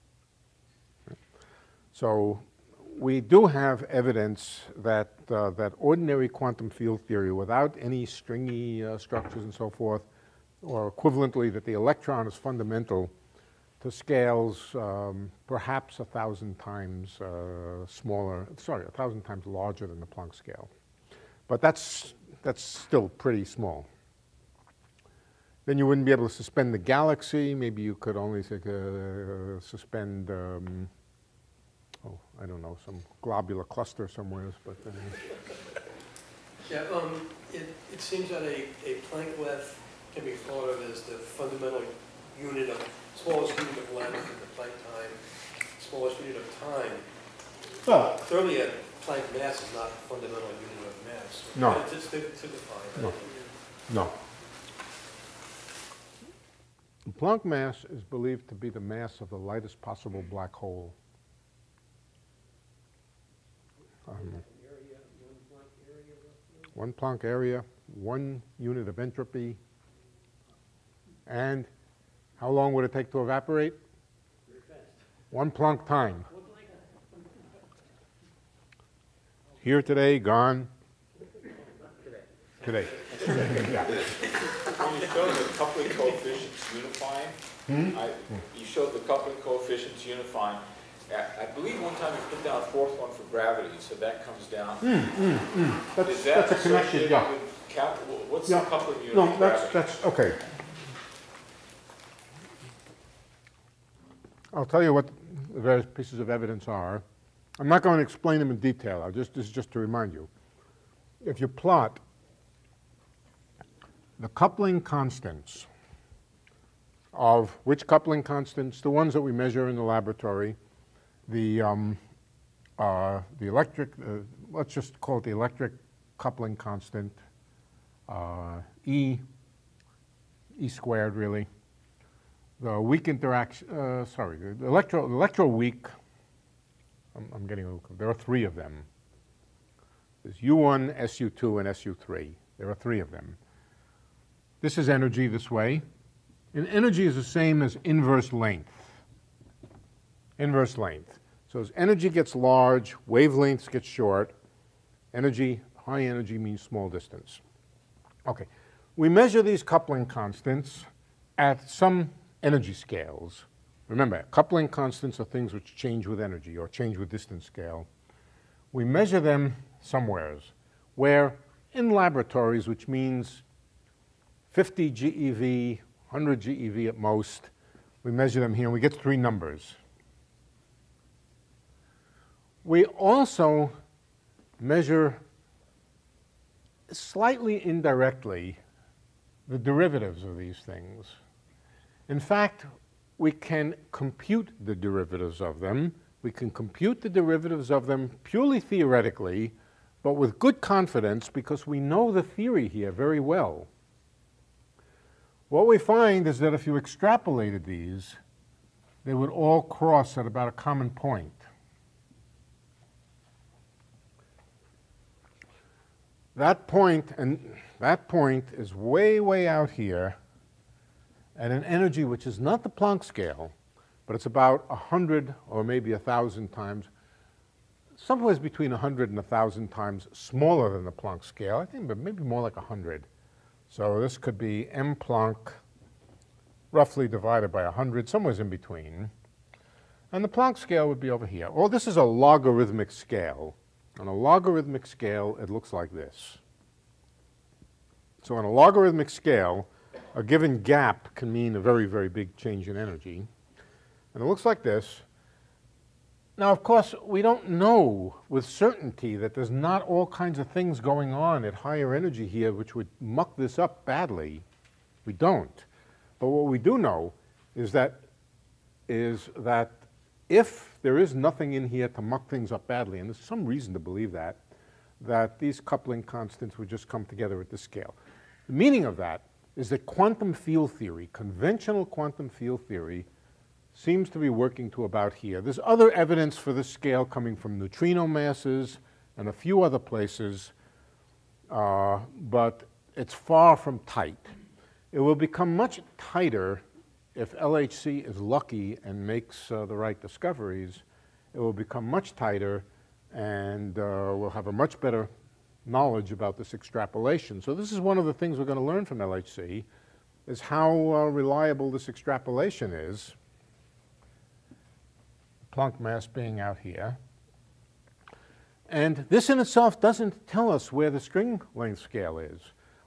So we do have evidence that, uh, that ordinary quantum field theory without any stringy uh, structures and so forth, or equivalently that the electron is fundamental to scales um, perhaps a thousand times uh, smaller, sorry, a thousand times larger than the Planck scale. But that's, that's still pretty small. Then you wouldn't be able to suspend the galaxy. Maybe you could only uh, suspend, um, oh, I don't know, some globular cluster somewhere. But uh, Yeah, um, it, it seems that a, a Planck length can be thought of as the fundamental unit of, smallest unit of length in the Planck time, smallest unit of time. well, Clearly, a Planck mass is not a fundamental unit of mass. No. It's it's to, to define. No. no. The Planck mass is believed to be the mass of the lightest possible black hole. Um, one Planck area, one unit of entropy, and how long would it take to evaporate? One Planck time. Here today, gone today. When you showed the coupling coefficients unifying, I, you showed the coupling coefficients unifying. I I believe one time you put down a fourth one for gravity, so that comes down. Hmm, hmm, hmm. That's, Is that that's a connection, yeah. what's Yeah. the coupling unit No, that's, that's, okay. I'll tell you what the various pieces of evidence are. I'm not going to explain them in detail, I'll just, this is just to remind you. If you plot the coupling constants of which coupling constants, the ones that we measure in the laboratory, the, um, uh, the electric, uh, let's just call it the electric coupling constant, uh, E, E squared really, the weak interaction, uh, sorry, the electro, electro weak, I'm, I'm getting a little, there are three of them. There's U1, SU2, and SU3. There are three of them. This is energy this way. And energy is the same as inverse length. Inverse length. So as energy gets large, wavelengths get short. Energy, high energy means small distance. Okay. We measure these coupling constants at some energy scales. Remember, coupling constants are things which change with energy or change with distance scale. We measure them somewheres, where in laboratories, which means 50 GeV, 100 GeV at most, we measure them here and we get three numbers. We also measure slightly indirectly the derivatives of these things. In fact, we can compute the derivatives of them. We can compute the derivatives of them purely theoretically, but with good confidence because we know the theory here very well. What we find is that if you extrapolated these, they would all cross at about a common point. That point, and that point is way, way out here at an energy which is not the Planck scale, but it's about 100 or maybe 1,000 times, somewhere between 100 and 1,000 times smaller than the Planck scale. I think but maybe more like 100. So this could be m Planck roughly divided by 100, somewhere in between. And the Planck scale would be over here. Well, this is a logarithmic scale. On a logarithmic scale, it looks like this. So on a logarithmic scale, a given gap can mean a very, very big change in energy. And it looks like this. Now, of course, we don't know with certainty that there's not all kinds of things going on at higher energy here which would muck this up badly. We don't. But what we do know is that, is that if there is nothing in here to muck things up badly, and there's some reason to believe that, that these coupling constants would just come together at this scale. The meaning of that is that quantum field theory, conventional quantum field theory, seems to be working to about here. There's other evidence for this scale coming from neutrino masses and a few other places, uh, but it's far from tight. It will become much tighter if LHC is lucky and makes uh, the right discoveries. It will become much tighter and uh, we'll have a much better knowledge about this extrapolation. So this is one of the things we're going to learn from LHC is how uh, reliable this extrapolation is. Planck mass being out here. And this in itself doesn't tell us where the string length scale is.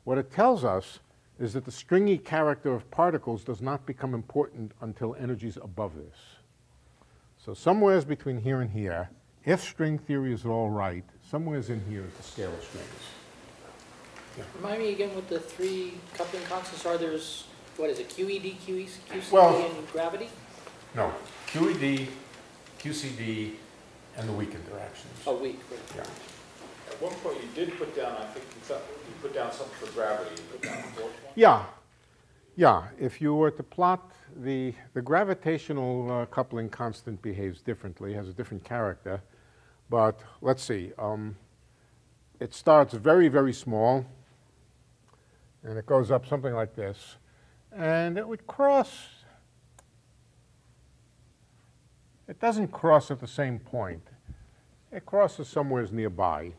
What it tells us is that the stringy character of particles does not become important until energies above this. So somewheres between here and here, if string theory is all right, somewheres in here is the scale of strings. Remind me again what the three coupling constants are. There's, what is it, QED, QE, QCD, Well- and gravity? No, QED, QCD, and the weak interactions. Oh, weak, right. Yeah. At one point, you did put down, I think, you thought- you put down something for gravity? Yeah, yeah. If you were to plot the, the gravitational uh, coupling constant behaves differently, has a different character. But let's see, um, it starts very, very small, and it goes up something like this, and it would cross. It doesn't cross at the same point. It crosses somewhere nearby.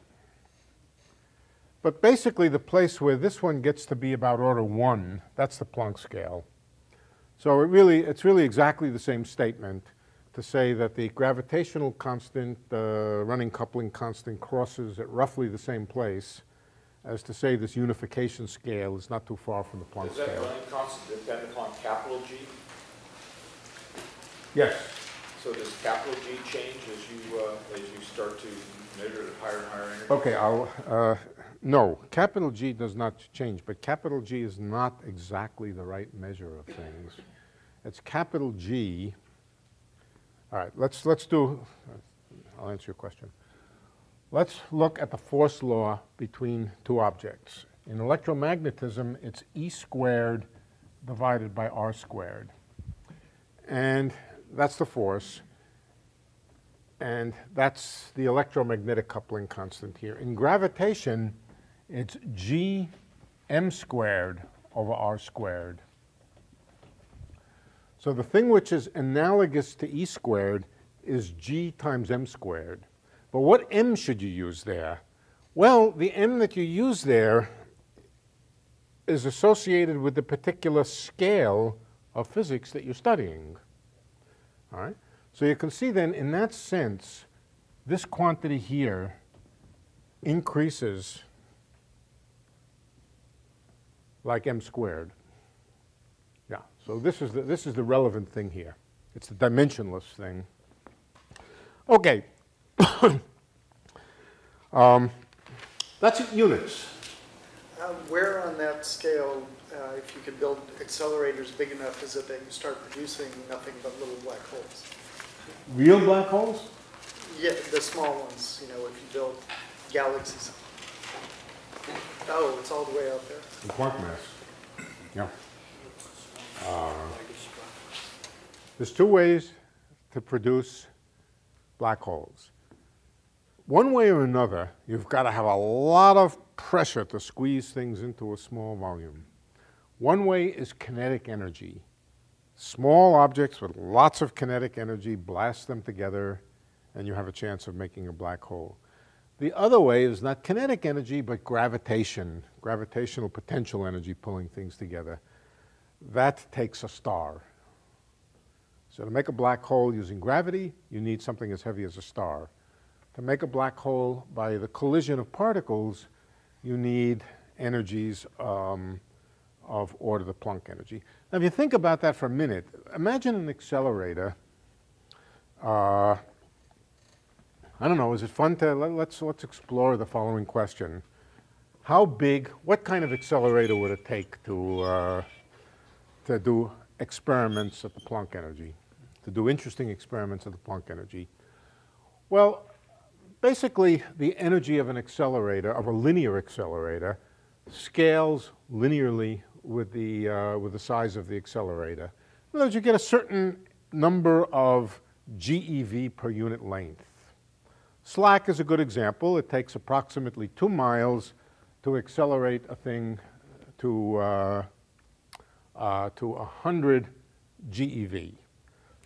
But basically, the place where this one gets to be about order one, that's the Planck scale. So it really, it's really exactly the same statement to say that the gravitational constant, the running coupling constant, crosses at roughly the same place as to say this unification scale is not too far from the Planck scale. Does that running constant depend upon capital G? Yes. So does capital G change as you, uh, as you start to measure at higher and higher energy? Okay, I'll, uh, no, capital G does not change, but capital G is not exactly the right measure of things. It's capital G. All right, let's, let's do, I'll answer your question. Let's look at the force law between two objects. In electromagnetism, it's E squared divided by R squared. and that's the force. And that's the electromagnetic coupling constant here. In gravitation, it's g m squared over r squared. So the thing which is analogous to e squared is g times m squared. But what m should you use there? Well, the m that you use there is associated with the particular scale of physics that you're studying. All right? So you can see then, in that sense, this quantity here increases like m squared. Yeah, so this is the, this is the relevant thing here. It's the dimensionless thing. Okay. <coughs> um, that's units. Uh, Where on that scale, uh, if you could build accelerators big enough, is it that you start producing nothing but little black holes? Real black holes? Yeah, the small ones, you know, if you build galaxies. Oh, it's all the way out there. The quark mass. Yeah. Uh, there's two ways to produce black holes. One way or another, you've got to have a lot of pressure to squeeze things into a small volume. One way is kinetic energy. Small objects with lots of kinetic energy, blast them together, and you have a chance of making a black hole. The other way is not kinetic energy, but gravitation, gravitational potential energy pulling things together. That takes a star. So to make a black hole using gravity, you need something as heavy as a star. To make a black hole by the collision of particles, you need energies um, of order the Planck energy. Now, if you think about that for a minute, imagine an accelerator. Uh, I don't know, is it fun to, let, let's, let's explore the following question. How big, what kind of accelerator would it take to, uh, to do experiments at the Planck energy, to do interesting experiments at the Planck energy? Well, basically, the energy of an accelerator, of a linear accelerator, scales linearly with the, uh, with the size of the accelerator. In other words, you get a certain number of GeV per unit length. SLAC is a good example. It takes approximately two miles to accelerate a thing to, uh, uh, to 100 GeV.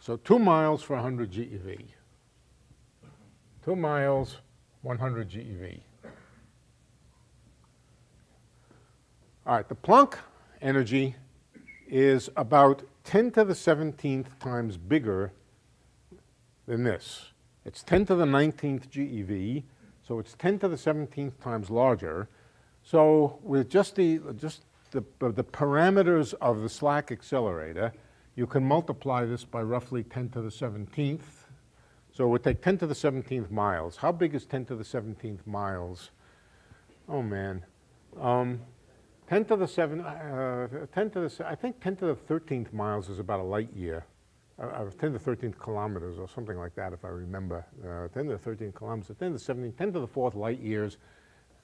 So two miles for 100 GeV. Two miles, 100 GeV. All right, the Planck energy is about 10 to the 17th times bigger than this. It's 10 to the 19th GeV, so it's 10 to the 17th times larger. So with just the, just the, the parameters of the SLAC accelerator, you can multiply this by roughly 10 to the 17th. So it would take 10 to the 17th miles. How big is 10 to the 17th miles? Oh, man. Um, 10 to the 7, uh, 10 to the, I think 10 to the 13th miles is about a light year. Uh, uh, 10 to 13 kilometers or something like that, if I remember. Uh, 10 to 13 kilometers, 10 to the 17th, 10 to the 4th light years,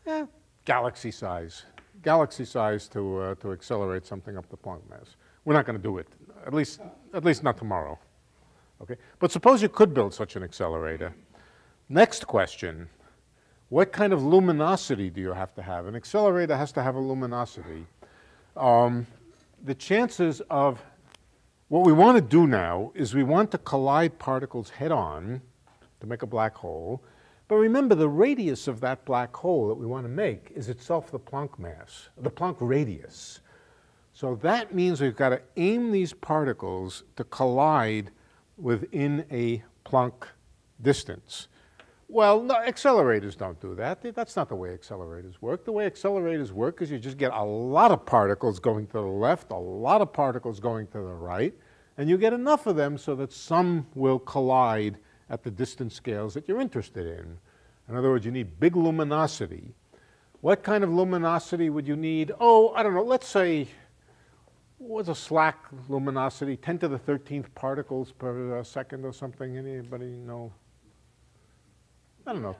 eh, galaxy size. Galaxy size to, uh, to accelerate something up the Planck mass. We're not going to do it, at least, at least not tomorrow. Okay? But suppose you could build such an accelerator. Next question, what kind of luminosity do you have to have? An accelerator has to have a luminosity. Um, the chances of, what we want to do now is we want to collide particles head on to make a black hole. But remember, the radius of that black hole that we want to make is itself the Planck mass, the Planck radius. So that means we've got to aim these particles to collide within a Planck distance. Well, no, accelerators don't do that. That's not the way accelerators work. The way accelerators work is you just get a lot of particles going to the left, a lot of particles going to the right, and you get enough of them so that some will collide at the distance scales that you're interested in. In other words, you need big luminosity. What kind of luminosity would you need? Oh, I don't know, let's say, what's a SLAC luminosity? 10 to the 13th particles per uh, second or something? Anybody know? I don't know.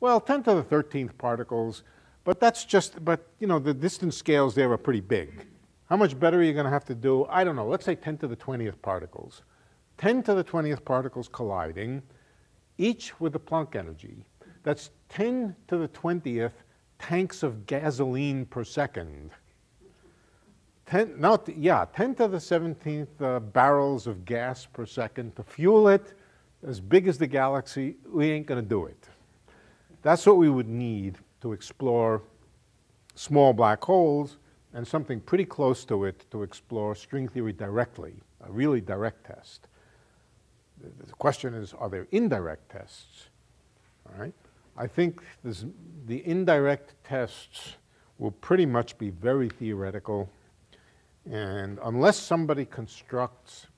Well, 10 to the 13th particles, but that's just, but you know, the distance scales there are pretty big. How much better are you going to have to do? I don't know. Let's say 10 to the 20th particles. 10 to the 20th particles colliding, each with the Planck energy. That's 10 to the 20th tanks of gasoline per second. 10, not, yeah, 10 to the 17th uh, barrels of gas per second to fuel it as big as the galaxy, we ain't going to do it. That's what we would need to explore small black holes and something pretty close to it to explore string theory directly, a really direct test. The question is, are there indirect tests? All right? I think this, the indirect tests will pretty much be very theoretical. And unless somebody constructs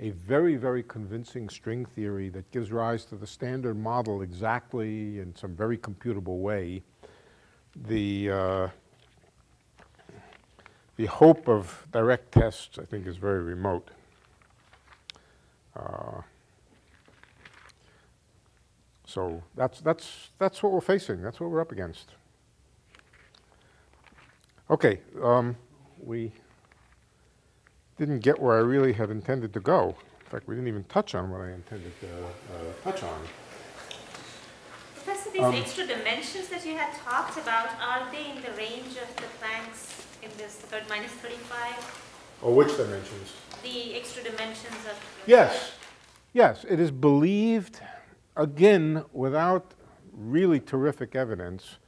a very, very convincing string theory that gives rise to the standard model exactly in some very computable way, the, uh, the hope of direct tests, I think, is very remote. Uh, so that's, that's, that's what we're facing. That's what we're up against. Okay, um, we didn't get where I really had intended to go. In fact, we didn't even touch on what I intended to uh, touch on. Professor, these Um, extra dimensions that you had talked about, are they in the range of the Planck's in this third minus 35? Or which dimensions? The extra dimensions of. Yes, yes, it is believed, again, without really terrific evidence.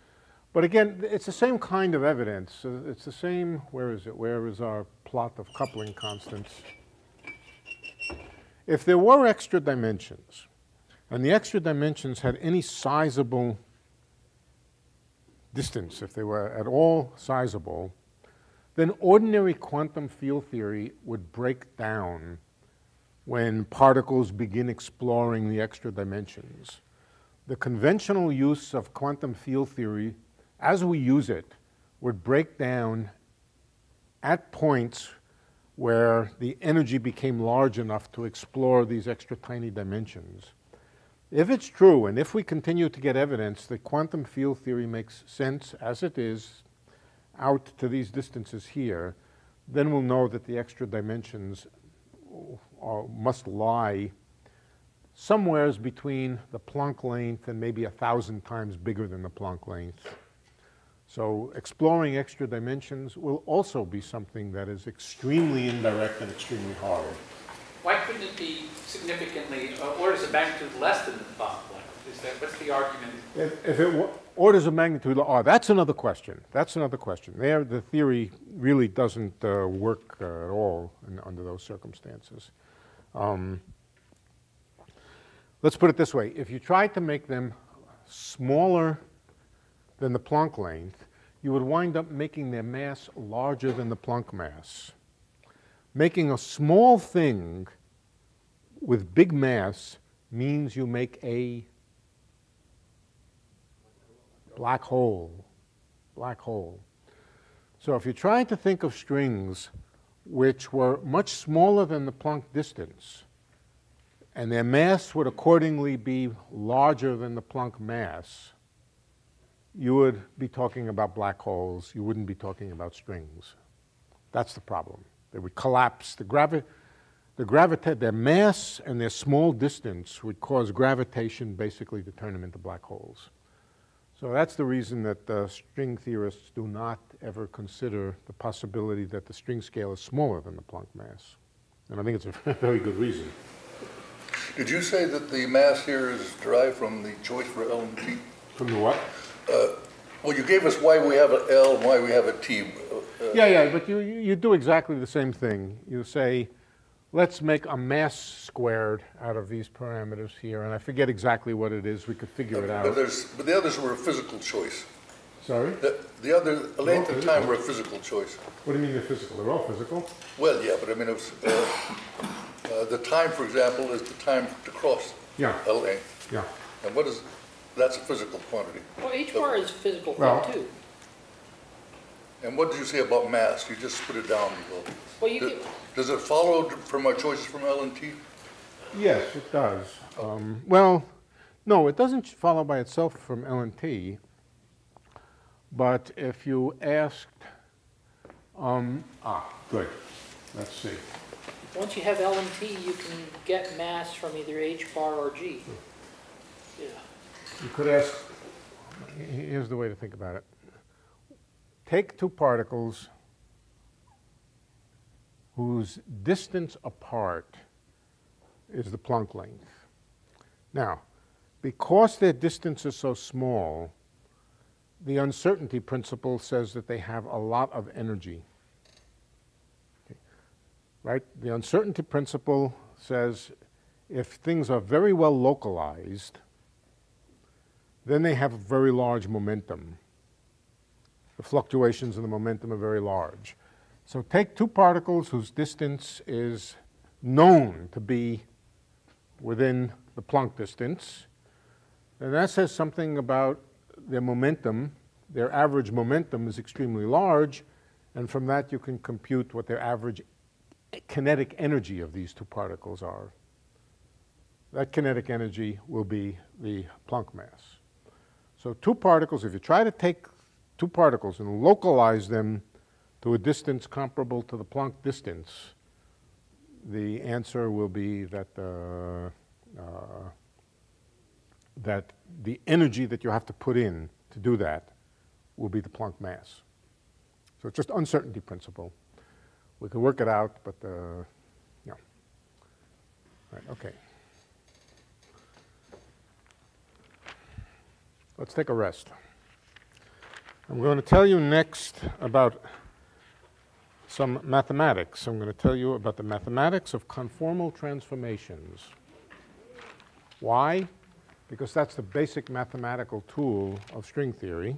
But again, it's the same kind of evidence. It's the same, where is it? Where is our plot of coupling constants? If there were extra dimensions, and the extra dimensions had any sizable distance, if they were at all sizable, then ordinary quantum field theory would break down when particles begin exploring the extra dimensions. The conventional use of quantum field theory, as we use it, would break down at points where the energy became large enough to explore these extra tiny dimensions. If it's true, and if we continue to get evidence that quantum field theory makes sense as it is out to these distances here, then we'll know that the extra dimensions are, must lie somewheres between the Planck length and maybe a thousand times bigger than the Planck length. So exploring extra dimensions will also be something that is extremely indirect and extremely hard. Why couldn't it be significantly, uh, orders of magnitude less than the Planck length? Is that, what's the argument? If, if it were orders of magnitude, are. That's another question. That's another question. There, the theory really doesn't uh, work uh, at all in, under those circumstances. Um, let's put it this way: if you tried to make them smaller than the Planck length, you would wind up making their mass larger than the Planck mass. Making a small thing with big mass means you make a black hole. Black hole. So if you're trying to think of strings which were much smaller than the Planck distance, and their mass would accordingly be larger than the Planck mass, you would be talking about black holes. You wouldn't be talking about strings. That's the problem. They would collapse. The, gravi- the gravita- their mass and their small distance would cause gravitation basically to turn them into black holes. So that's the reason that uh, string theorists do not ever consider the possibility that the string scale is smaller than the Planck mass. And I think it's a <laughs> very good reason. Did you say that the mass here is derived from the choice for L and T? From the what? Well, you gave us why we have an L and why we have a T. Uh, Yeah, yeah, but you you do exactly the same thing. You say, let's make a mass squared out of these parameters here, and I forget exactly what it is. We could figure it But out. there's, but the others were a physical choice. Sorry? The, the other, the length of time were a physical choice. What do you mean they're physical? They're all physical? Well, yeah, but I mean, it was, uh, uh, the time, for example, is the time to cross Yeah, a length. yeah. And what is, that's a physical quantity. Well, H bar is a physical Well- thing too. And what did you say about mass? You just put it down. Well, Well, you d- get, Does it follow from our choices from L and T? Yes, it does. Um, well, no, it doesn't follow by itself from L and T. But if you asked Um, ah, good. Let's see. Once you have L and T, you can get mass from either H bar or G. Yeah. You could ask, here's the way to think about it. Take two particles whose distance apart is the Planck length. Now, because their distance is so small, the uncertainty principle says that they have a lot of energy. Okay. Right? The uncertainty principle says if things are very well localized, then they have a very large momentum. The fluctuations in the momentum are very large. So take two particles whose distance is known to be within the Planck distance, and that says something about their momentum. Their average momentum is extremely large, and from that you can compute what their average kinetic energy of these two particles are. That kinetic energy will be the Planck mass. So two particles, if you try to take two particles and localize them to a distance comparable to the Planck distance, the answer will be that, uh, uh, that the energy that you have to put in to do that will be the Planck mass. So it's just uncertainty principle. We can work it out, but uh, yeah. Right, okay. Let's take a rest. I'm going to tell you next about some mathematics. I'm going to tell you about the mathematics of conformal transformations. Why? Because that's the basic mathematical tool of string theory.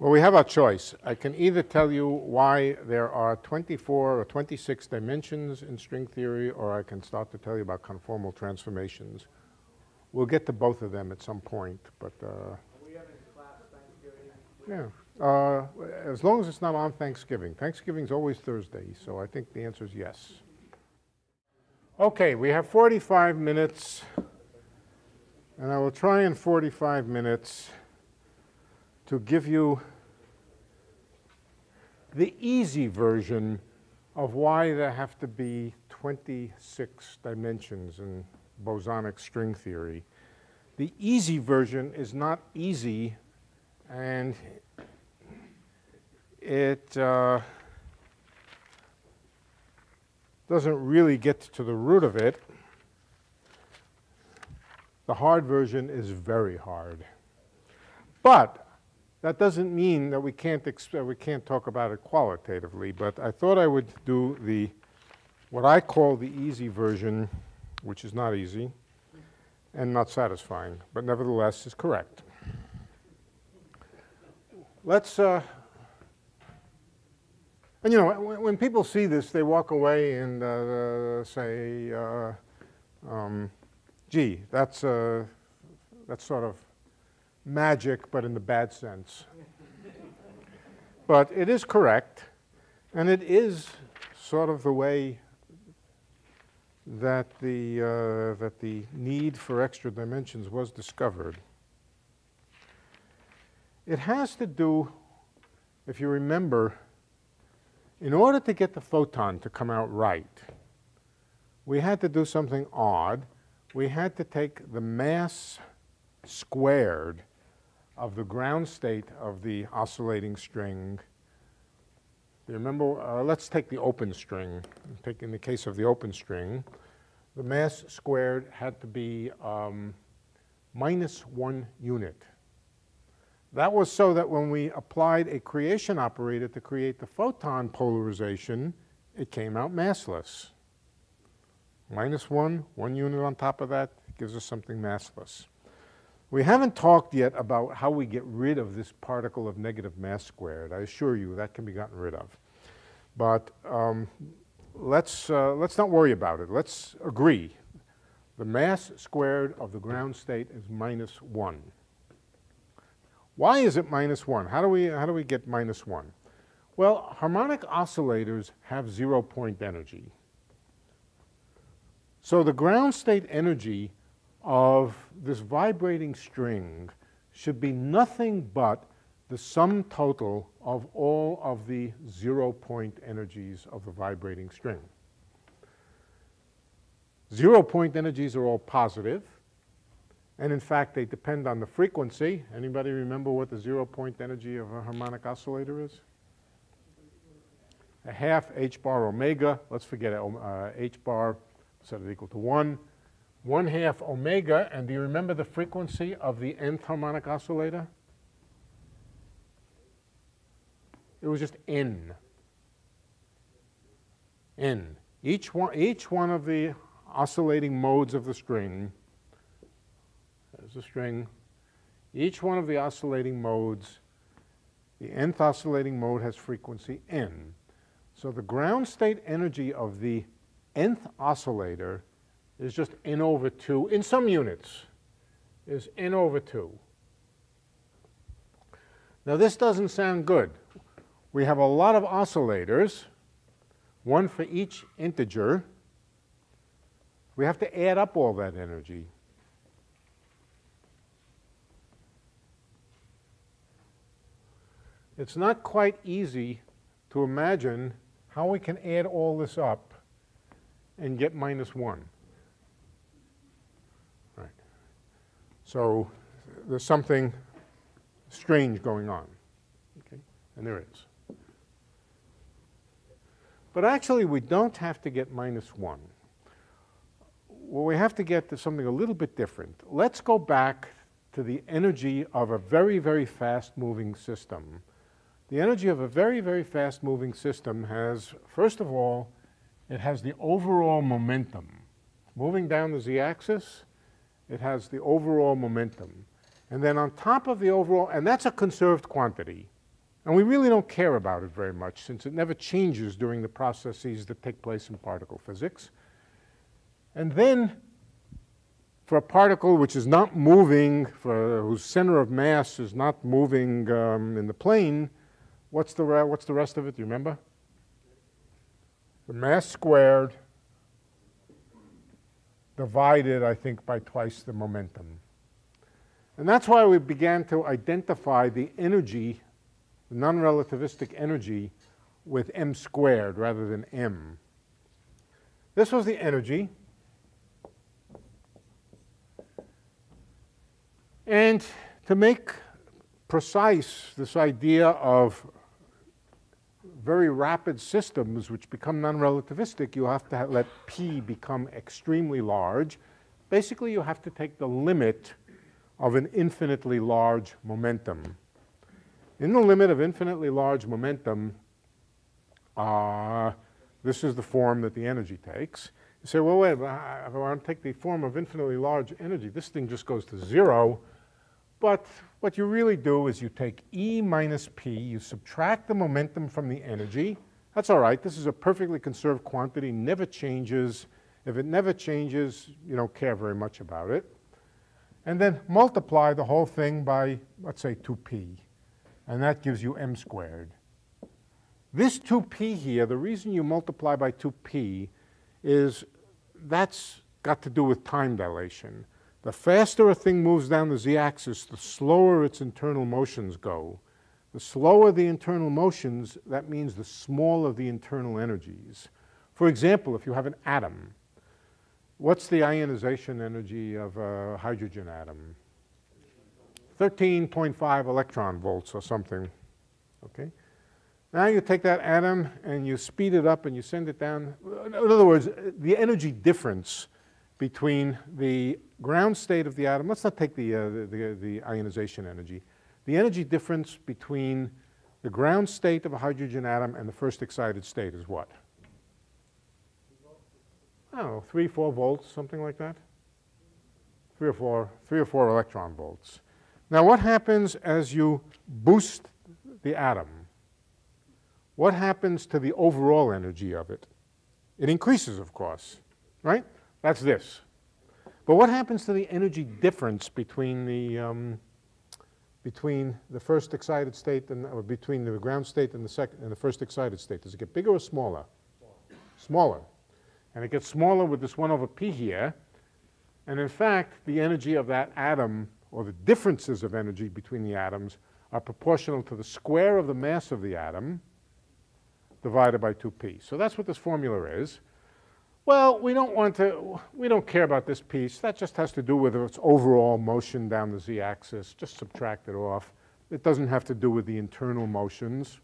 Well, we have our choice. I can either tell you why there are 24 or 26 dimensions in string theory, or I can start to tell you about conformal transformations. We'll get to both of them at some point, but uh, yeah. Uh, as long as it's not on Thanksgiving. Thanksgiving's always Thursday, so I think the answer is yes. Okay, we have 45 minutes, and I will try in 45 minutes to give you the easy version of why there have to be 26 dimensions in bosonic string theory. The easy version is not easy and it uh, doesn't really get to the root of it. The hard version is very hard. But that doesn't mean that we can't, we can't talk about it qualitatively, but I thought I would do the, what I call the easy version, which is not easy and not satisfying, but nevertheless is correct. Let's, uh, and you know, when, people see this, they walk away and uh, say, uh, um, gee, that's, uh, that's sort of magic, but in the bad sense. but it is correct, and it is sort of the way that the, uh, that the need for extra dimensions was discovered. It has to do, if you remember, in order to get the photon to come out right, we had to do something odd. We had to take the mass squared of the ground state of the oscillating string. You remember, uh, let's take the open string. Take in the case of the open string, the mass squared had to be um, minus one unit. That was so that when we applied a creation operator to create the photon polarization, it came out massless. Minus one, one unit on top of that gives us something massless. We haven't talked yet about how we get rid of this particle of negative mass squared. I assure you that can be gotten rid of. But um, let's, uh, let's not worry about it. Let's agree. The mass squared of the ground state is minus 1. Why is it minus 1? How do we, how do we get minus 1? Well, harmonic oscillators have zero point energy. So the ground state energy of this vibrating string should be nothing but the sum total of all of the zero-point energies of the vibrating string. Zero-point energies are all positive, and in fact, they depend on the frequency. Anybody remember what the zero-point energy of a harmonic oscillator is? A half h bar omega, let's forget it, uh, h bar, set it equal to 1. 1 half omega, and do you remember the frequency of the nth harmonic oscillator? It was just n. n. Each one, each one of the oscillating modes of the string, a string, each one of the oscillating modes, the nth oscillating mode has frequency n. So the ground state energy of the nth oscillator is just n over 2, in some units, is n over 2. Now this doesn't sound good. We have a lot of oscillators, one for each integer. We have to add up all that energy. It's not quite easy to imagine how we can add all this up and get minus 1. Right. So there's something strange going on. Okay? And there is. But actually, we don't have to get minus 1. Well, we have to get to something a little bit different. Let's go back to the energy of a very, very fast-moving system. The energy of a very, very fast-moving system has, first of all, it has the overall momentum. Moving down the z-axis, it has the overall momentum. And then on top of the overall, and that's a conserved quantity. And we really don't care about it very much since it never changes during the processes that take place in particle physics. And then for a particle which is not moving, for whose center of mass is not moving um, in the plane, what's the, what's the rest of it? Do you remember? The mass squared divided, I think, by twice the momentum. And that's why we began to identify the energy, the non-relativistic energy, with m squared rather than m. This was the energy. And to make precise this idea of very rapid systems which become non-relativistic, you have to let p become extremely large. Basically, you have to take the limit of an infinitely large momentum. In the limit of infinitely large momentum, uh, this is the form that the energy takes. You say, well, wait, but I I want to take the form of infinitely large energy. This thing just goes to zero. But what you really do is you take E minus P, you subtract the momentum from the energy. That's all right. This is a perfectly conserved quantity, never changes. If it never changes, you don't care very much about it. And then multiply the whole thing by, let's say, 2p. And that gives you m squared. This 2p here, the reason you multiply by 2p is that's got to do with time dilation. The faster a thing moves down the z-axis, the slower its internal motions go. The slower the internal motions, that means the smaller the internal energies. For example, if you have an atom, what's the ionization energy of a hydrogen atom? 13.5 electron volts or something, okay? Now you take that atom and you speed it up and you send it down. In other words, the energy difference between the ground state of the atom, let's not take the, uh, the, the, ionization energy, the energy difference between the ground state of a hydrogen atom and the first excited state is what? I don't know, three, four volts, something like that? Three or four, three or four electron volts. Now what happens as you boost the atom? What happens to the overall energy of it? It increases, of course, right? That's this. But what happens to the energy difference between the, um, between the first excited state and, or between the ground state and the second, and the first excited state? Does it get bigger or smaller? Smaller. And it gets smaller with this 1 over p here. And in fact, the energy of that atom, or the differences of energy between the atoms, are proportional to the square of the mass of the atom divided by 2p. So that's what this formula is. Well, we don't want to, we don't care about this piece. That just has to do with its overall motion down the z-axis. Just subtract it off. It doesn't have to do with the internal motions.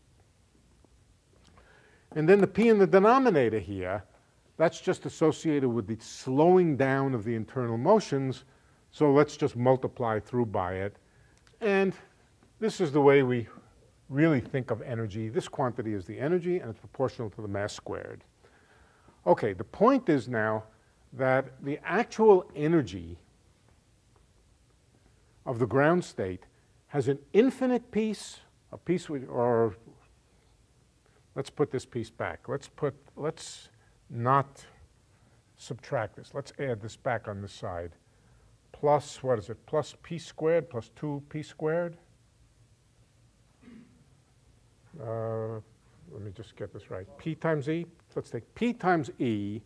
And then the p in the denominator here, that's just associated with the slowing down of the internal motions. So let's just multiply through by it. And this is the way we really think of energy. This quantity is the energy, and it's proportional to the mass squared. Okay, the point is now that the actual energy of the ground state has an infinite piece, a piece with, or let's put this piece back. Let's put, let's not subtract this. Let's add this back on the side. Plus, what is it? Plus p squared plus 2p squared. Uh, let me just get this right. P times E, let's take P times E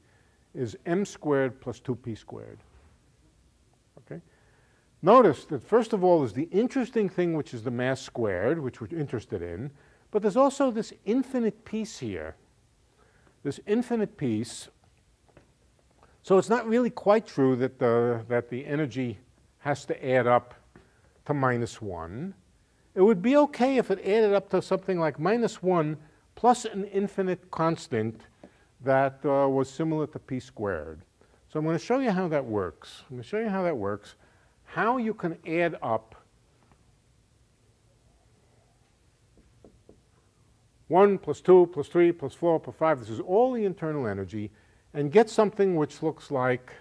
is m squared plus 2p squared. Okay? Notice that first of all is the interesting thing which is the mass squared, which we're interested in, but there's also this infinite piece here. This infinite piece. So it's not really quite true that the, that the energy has to add up to minus 1. It would be okay if it added up to something like minus 1 plus an infinite constant that uh, was similar to p squared. So I'm going to show you how that works. I'm going to show you how that works, how you can add up 1 plus 2 plus 3 plus 4 plus 5, this is all the internal energy, and get something which looks like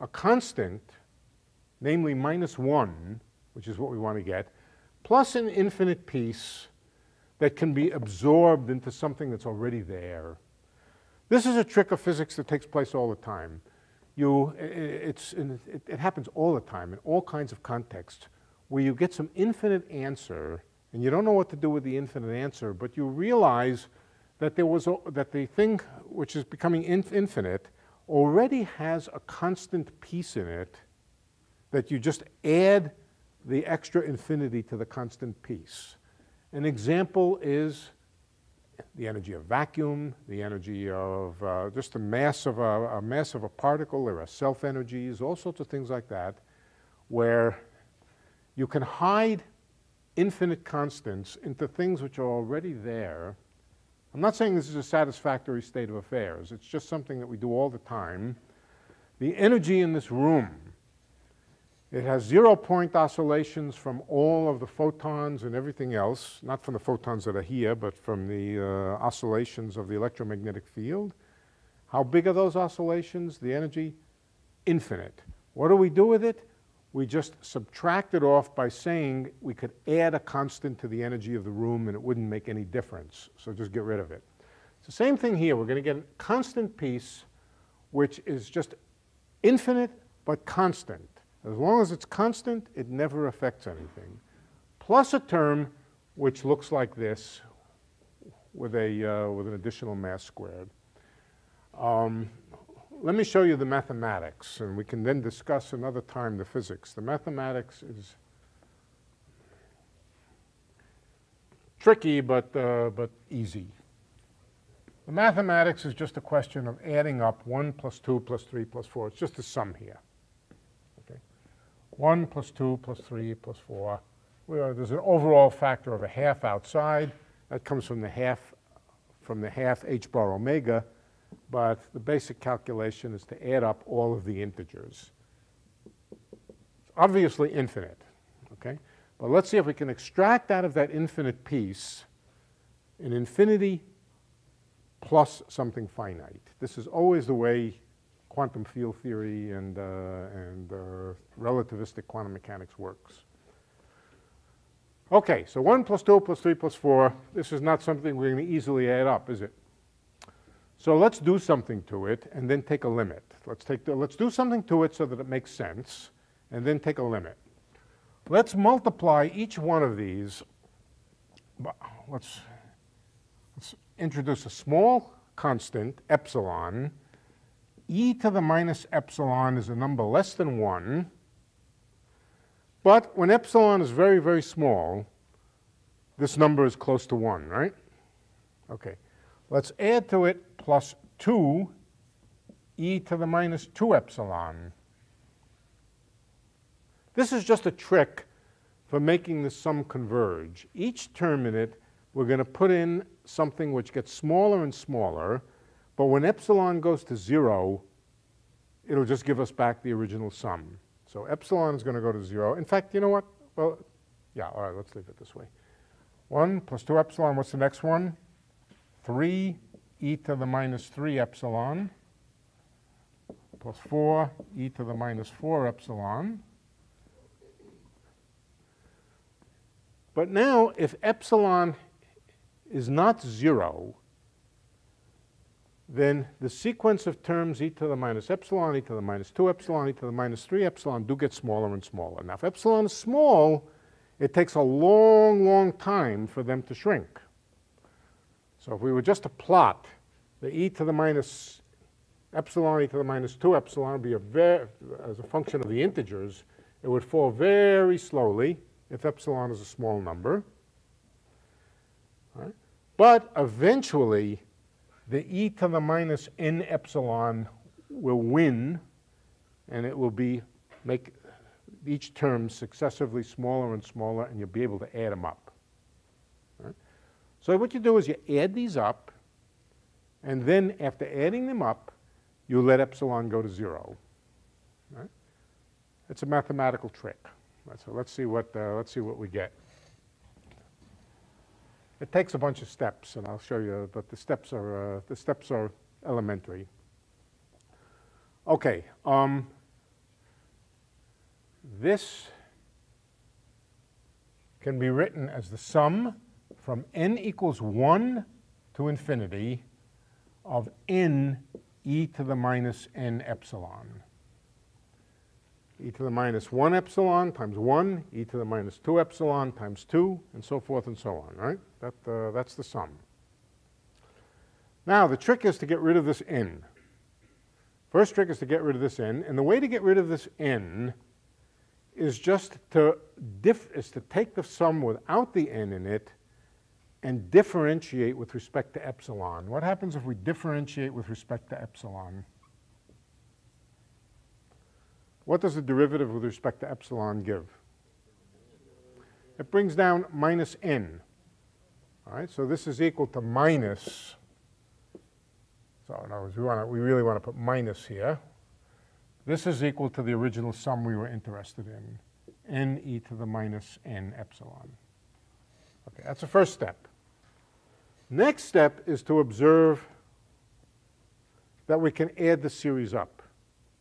a constant, namely minus 1, which is what we want to get, plus an infinite piece that can be absorbed into something that's already there. This is a trick of physics that takes place all the time. You, it's, it, happens all the time in all kinds of contexts where you get some infinite answer and you don't know what to do with the infinite answer, but you realize that there was a, that the thing which is becoming in, infinite already has a constant piece in it that you just add the extra infinity to the constant piece. An example is the energy of vacuum, the energy of uh, just the mass of a, a mass of a particle. There are self energies, all sorts of things like that, where you can hide infinite constants into things which are already there. I'm not saying this is a satisfactory state of affairs. It's just something that we do all the time. The energy in this room it has zero point oscillations from all of the photons and everything else, not from the photons that are here, but from the uh, oscillations of the electromagnetic field. How big are those oscillations? The energy? Infinite. What do we do with it? We just subtract it off by saying we could add a constant to the energy of the room and it wouldn't make any difference. So just get rid of it. It's the same thing here. We're going to get a constant piece which is just infinite but constant. As long as it's constant, it never affects anything. Plus a term which looks like this with, a, uh, with an additional mass squared. Um, let me show you the mathematics, and we can then discuss another time the physics. The mathematics is tricky, but, uh, but easy. The mathematics is just a question of adding up 1 plus 2 plus 3 plus 4. It's just a sum here. 1 plus 2 plus 3 plus 4. Are, there's an overall factor of a half outside. That comes from the half, from the half h bar omega. But the basic calculation is to add up all of the integers. It's obviously infinite, okay? But let's see if we can extract out of that infinite piece an infinity plus something finite. This is always the way quantum field theory and, uh, and uh, relativistic quantum mechanics works. Okay, so 1 plus 2 plus 3 plus 4, this is not something we're going to easily add up, is it? So let's do something to it and then take a limit. Let's, take the, let's do something to it so that it makes sense and then take a limit. Let's multiply each one of these. Let's, let's introduce a small constant, epsilon, e to the minus epsilon is a number less than 1. But when epsilon is very, very small, this number is close to 1, right? Okay. Let's add to it plus 2 e to the minus 2 epsilon. This is just a trick for making the sum converge. Each term in it, we're going to put in something which gets smaller and smaller, but when epsilon goes to 0, it'll just give us back the original sum. So epsilon is going to go to 0. In fact, you know what? Well, yeah, all right, let's leave it this way. 1 plus 2 epsilon, what's the next one? 3 e to the minus 3 epsilon plus 4 e to the minus 4 epsilon. But now, if epsilon is not 0, then the sequence of terms e to the minus epsilon, e to the minus 2 epsilon, e to the minus 3 epsilon do get smaller and smaller. Now, if epsilon is small, it takes a long, long time for them to shrink. So if we were just to plot the e to the minus epsilon e to the minus 2 epsilon be a as a function of the integers, it would fall very slowly if epsilon is a small number. Right? But eventually, the e to the minus n epsilon will win, and it will be make each term successively smaller and smaller, and you'll be able to add them up. Right? So what you do is you add these up, and then after adding them up, you let epsilon go to zero. Right? It's a mathematical trick. Right, so let's see what uh, let's see what we get. It takes a bunch of steps, and I'll show you. But the steps are uh, the steps are elementary. Okay. Um, this can be written as the sum from n equals 1 to infinity of n e to the minus n epsilon e to the minus 1 epsilon times 1, e to the minus 2 epsilon times 2, and so forth and so on, right? That, uh, that's the sum. Now, the trick is to get rid of this n. First trick is to get rid of this n, and the way to get rid of this n is just to, is to take the sum without the n in it and differentiate with respect to epsilon. What happens if we differentiate with respect to epsilon? What does the derivative with respect to epsilon give? It brings down minus n. All right, so this is equal to minus. So in other words, we, wanna, we really want to put minus here. This is equal to the original sum we were interested in, n e to the minus n epsilon. Okay, that's the first step. Next step is to observe that we can add the series up.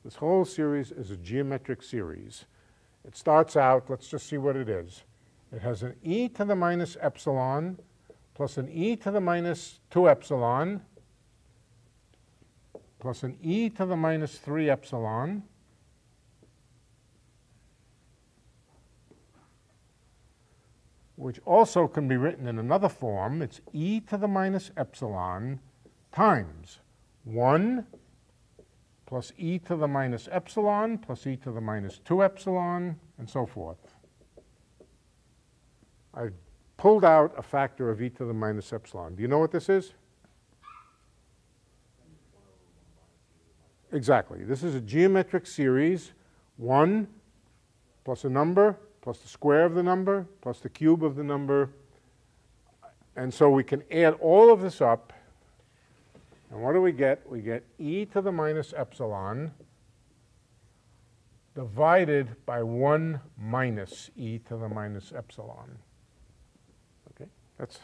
This whole series is a geometric series. It starts out, let's just see what it is. It has an e to the minus epsilon plus an e to the minus 2 epsilon plus an e to the minus 3 epsilon which also can be written in another form. It's e to the minus epsilon times 1 plus e to the minus epsilon plus e to the minus 2 epsilon, and so forth. I pulled out a factor of e to the minus epsilon. Do you know what this is? Exactly. This is a geometric series, 1 plus a number plus the square of the number plus the cube of the number. And so we can add all of this up and what do we get? We get e to the minus epsilon divided by 1 minus e to the minus epsilon. Okay, that's,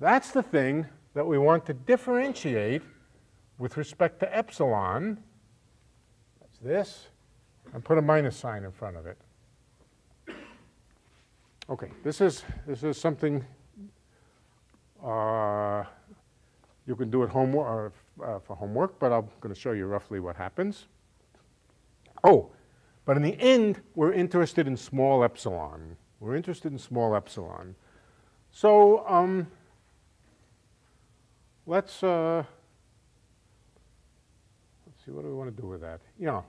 that's the thing that we want to differentiate with respect to epsilon. That's this, and put a minus sign in front of it. Okay, this is, this is something uh, you can do it uh, for homework, but I'm going to show you roughly what happens. Oh, but in the end, we're interested in small epsilon. We're interested in small epsilon. So um, let's, uh, let's see, what do we want to do with that? Yeah.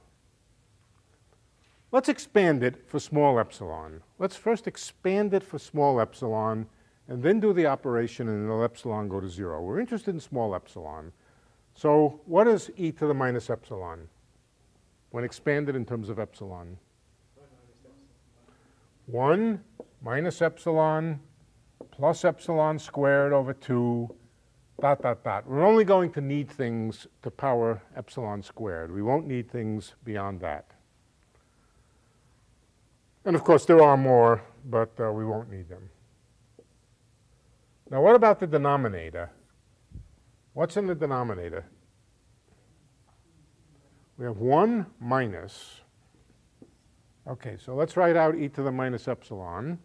Let's expand it for small epsilon. Let's first expand it for small epsilon and then do the operation and let epsilon go to zero. We're interested in small epsilon. So what is e to the minus epsilon when expanded in terms of epsilon? 1 minus epsilon plus epsilon squared over 2 dot, dot, dot. We're only going to need things to power epsilon squared. We won't need things beyond that. And of course, there are more, but uh, we won't need them. Now, what about the denominator? What's in the denominator? We have 1 minus. Okay, so let's write out e to the minus epsilon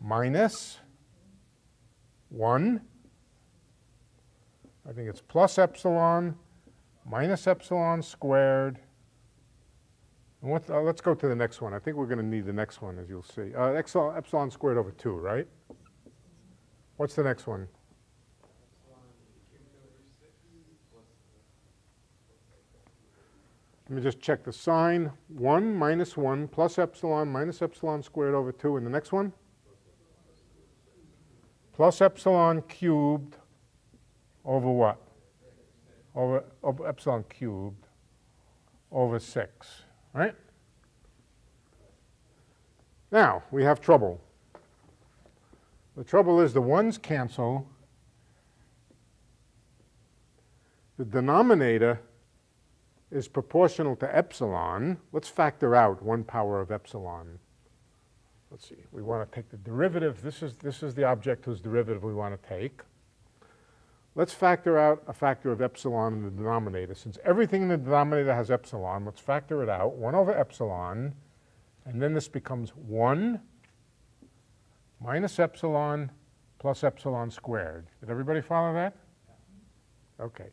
minus 1. I think it's plus epsilon minus epsilon squared. And what, uh, let's go to the next one. I think we're going to need the next one, as you'll see. Uh, epsilon, epsilon squared over 2, right? What's the next one? Let me just check the sign. 1 minus 1 plus epsilon minus epsilon squared over 2. And the next one? Plus epsilon cubed over what? Over, over epsilon cubed over 6, right? Now, we have trouble. The trouble is the ones cancel. The denominator is proportional to epsilon. Let's factor out 1 power of epsilon. Let's see, we want to take the derivative. This is, this is the object whose derivative we want to take. Let's factor out a factor of epsilon in the denominator. Since everything in the denominator has epsilon, let's factor it out. 1 over epsilon, and then this becomes 1 minus epsilon plus epsilon squared. Did everybody follow that? Okay.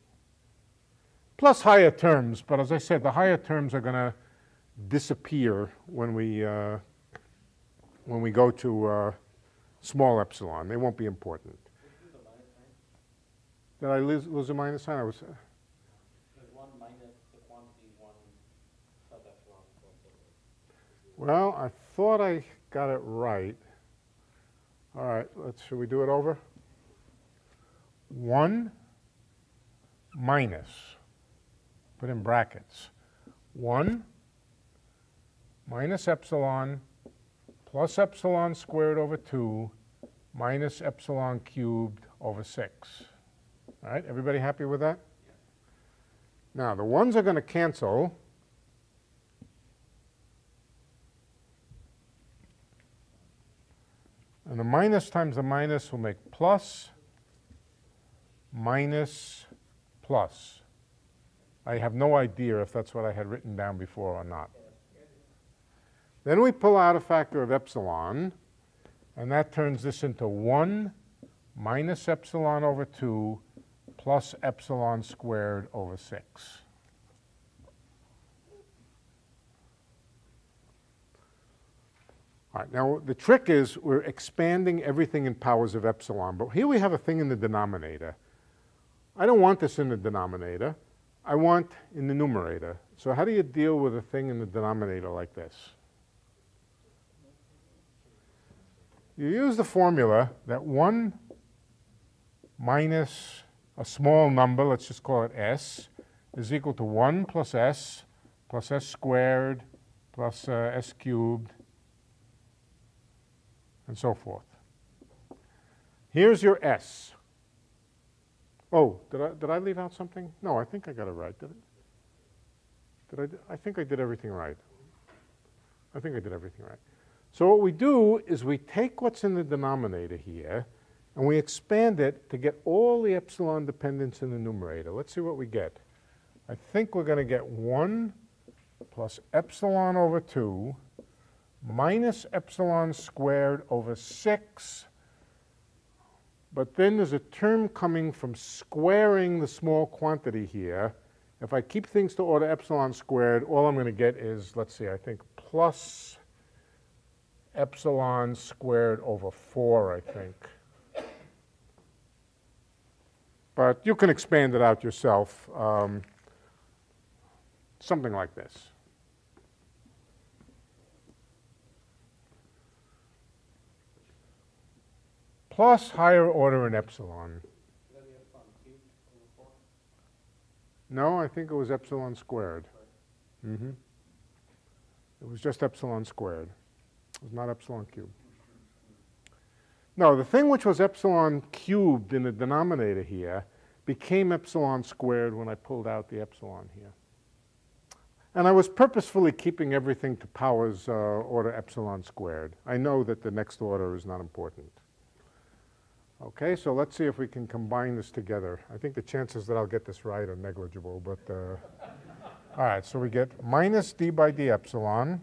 Plus higher terms, but as I said, the higher terms are going to disappear when we, uh, when we go to uh, small epsilon. They won't be important. Did I lose, lose a minus sign? I was. Uh, well, I thought I got it right. All right, let's, should we do it over? 1 minus, put in brackets, 1 minus epsilon plus epsilon squared over 2 minus epsilon cubed over 6. All right, everybody happy with that? Now, the ones are going to cancel. And the minus times the minus will make plus, minus, plus. I have no idea if that's what I had written down before or not. Then we pull out a factor of epsilon, and that turns this into 1 minus epsilon over 2 plus epsilon squared over 6. All right, now the trick is we're expanding everything in powers of epsilon, but here we have a thing in the denominator. I don't want this in the denominator. I want in the numerator. So how do you deal with a thing in the denominator like this? You use the formula that 1 minus a small number, let's just call it s, is equal to 1 plus s plus s squared plus uh, s cubed and so forth. Here's your s. Oh, did I, did I leave out something? No, I think I got it right, did I? Did I, I think I did everything right. I think I did everything right. So what we do is we take what's in the denominator here and we expand it to get all the epsilon dependence in the numerator. Let's see what we get. I think we're going to get 1 plus epsilon over 2 minus epsilon squared over 6. But then there's a term coming from squaring the small quantity here. If I keep things to order epsilon squared, all I'm going to get is, let's see, I think plus epsilon squared over 4, I think. But you can expand it out yourself, um, something like this. Plus higher order in epsilon. No, I think it was epsilon squared. hmm It was just epsilon squared. It was not epsilon cubed. No, the thing which was epsilon cubed in the denominator here became epsilon squared when I pulled out the epsilon here. And I was purposefully keeping everything to powers uh, order epsilon squared. I know that the next order is not important. Okay, so let's see if we can combine this together. I think the chances that I'll get this right are negligible, but, uh, all right, so we get minus d by d epsilon,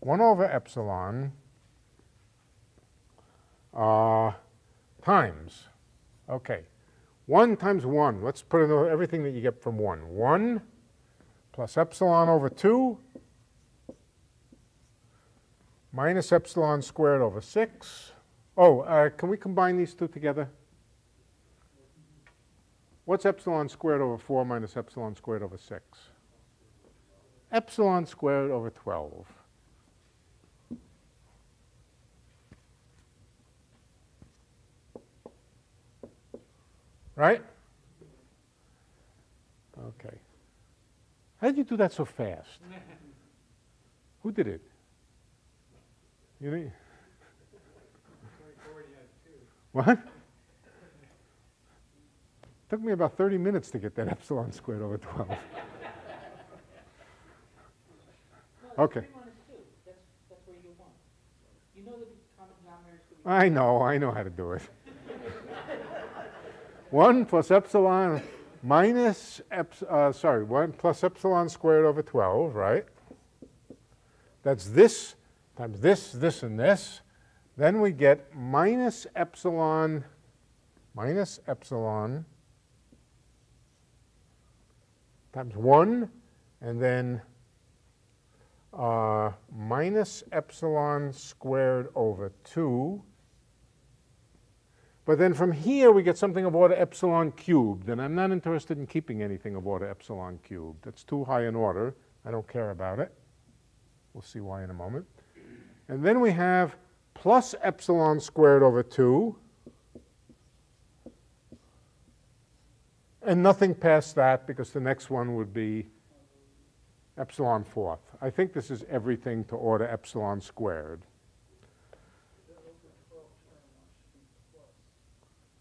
1 over epsilon, uh, times, okay, 1 times 1, let's put in everything that you get from 1. 1 plus epsilon over 2 minus epsilon squared over 6 Oh, uh, can we combine these two together? What's epsilon squared over 4 minus epsilon squared over 6? Epsilon squared over 12. Right? Okay. How did you do that so fast? <laughs> Who did it? You didn't? What? Took me about 30 minutes to get that <laughs> epsilon squared over 12. okay. I know, I know how to do it. 1 plus epsilon minus, eps, uh, sorry, 1 plus epsilon squared over 12, right? That's this times this, this, and this. Then we get minus epsilon, minus epsilon times 1, and then uh, minus epsilon squared over 2. But then from here we get something of order epsilon cubed, and I'm not interested in keeping anything of order epsilon cubed. That's too high in order. I don't care about it. We'll see why in a moment. And then we have plus epsilon squared over 2, and nothing past that because the next one would be epsilon fourth. I think this is everything to order epsilon squared.